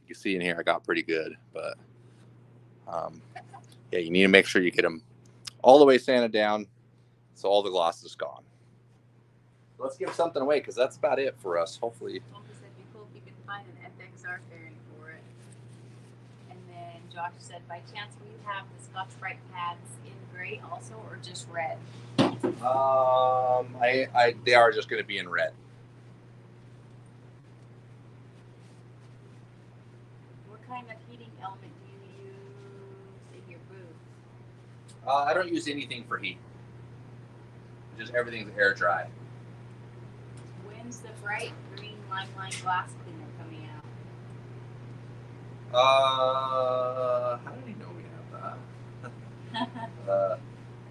[SPEAKER 5] You can see in here I got pretty good, but um, yeah, you need to make sure you get them all the way sanded down so all the gloss is gone. Let's give something away because that's about it for us. Hopefully,
[SPEAKER 2] he said, be cool if you can find an FXR fairing for it. And Josh said, by chance, will you have the Scotch Brite pads in gray also, or just red?
[SPEAKER 5] um, I, I they are just going to be in red.
[SPEAKER 2] What kind of heating element do you use in your booth?
[SPEAKER 1] Uh, I don't use anything for heat. Just everything's air dry.
[SPEAKER 2] When's the bright green Lime Line glass cleaner?
[SPEAKER 1] Uh, how did he know we have that? uh,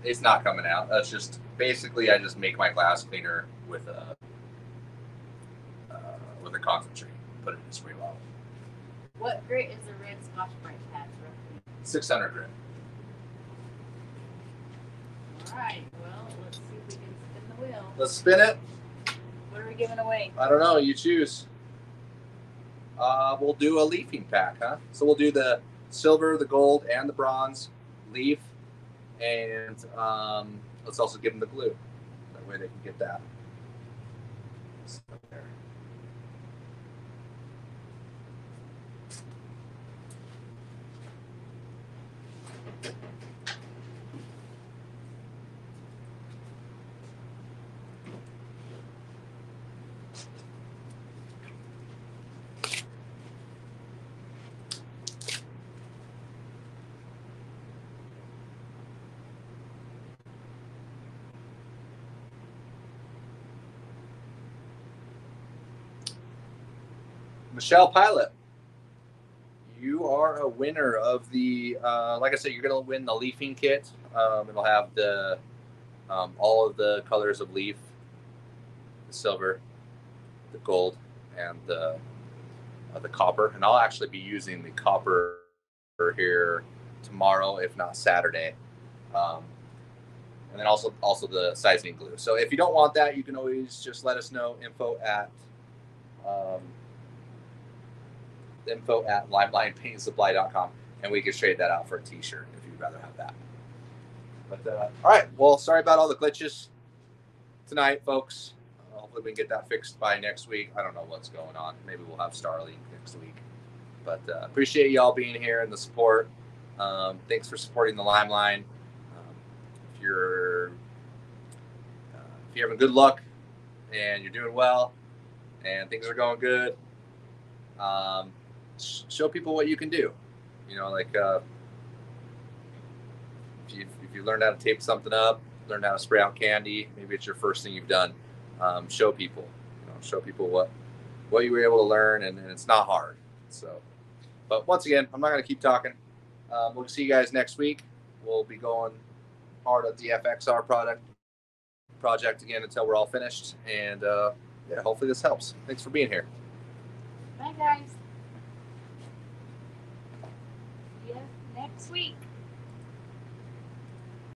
[SPEAKER 1] it's not coming out. That's just basically I just make my glass cleaner with a uh, with a coffee concentrate. Put it in a spray bottle.
[SPEAKER 2] what grit is the red Scotch Brite pads roughly?
[SPEAKER 1] Six hundred grit.
[SPEAKER 2] All right, well, let's see if we can spin the wheel.
[SPEAKER 1] Let's spin it.
[SPEAKER 2] What are we giving away?
[SPEAKER 1] I don't know. You choose. Uh, we'll do a leafing pack, huh? So we'll do the silver, the gold, and the bronze leaf, and um, let's also give them the glue. That way they can get that. stuff Michelle Pilot, you are a winner of the. Uh, like I said, you're gonna win the leafing kit. Um, it'll have the um, all of the colors of leaf, the silver, the gold, and the uh, the copper. And I'll actually be using the copper here tomorrow, if not Saturday. Um, and then also also the sizing glue. So if you don't want that, you can always just let us know. Info at um, info at limelinepaintsupply.com and we can trade that out for a t-shirt if you'd rather have that. But uh, all right, well, sorry about all the glitches tonight, folks. Uh, hopefully we can get that fixed by next week. I don't know what's going on. Maybe we'll have Starlink next week. But uh, appreciate y'all being here and the support. Um, thanks for supporting the Lime Line. Um, if you're uh, if you're having good luck and you're doing well and things are going good, um, show people what you can do. You know, like uh, if you if you learned how to tape something up, learn how to spray out candy, maybe it's your first thing you've done. Um, show people, you know, show people what what you were able to learn, and, and it's not hard. So, but once again, I'm not going to keep talking. Um, we'll see you guys next week. We'll be going hard at the FXR product project again until we're all finished, and uh, yeah, hopefully this helps. Thanks for being here.
[SPEAKER 2] Bye, guys. See ya next week.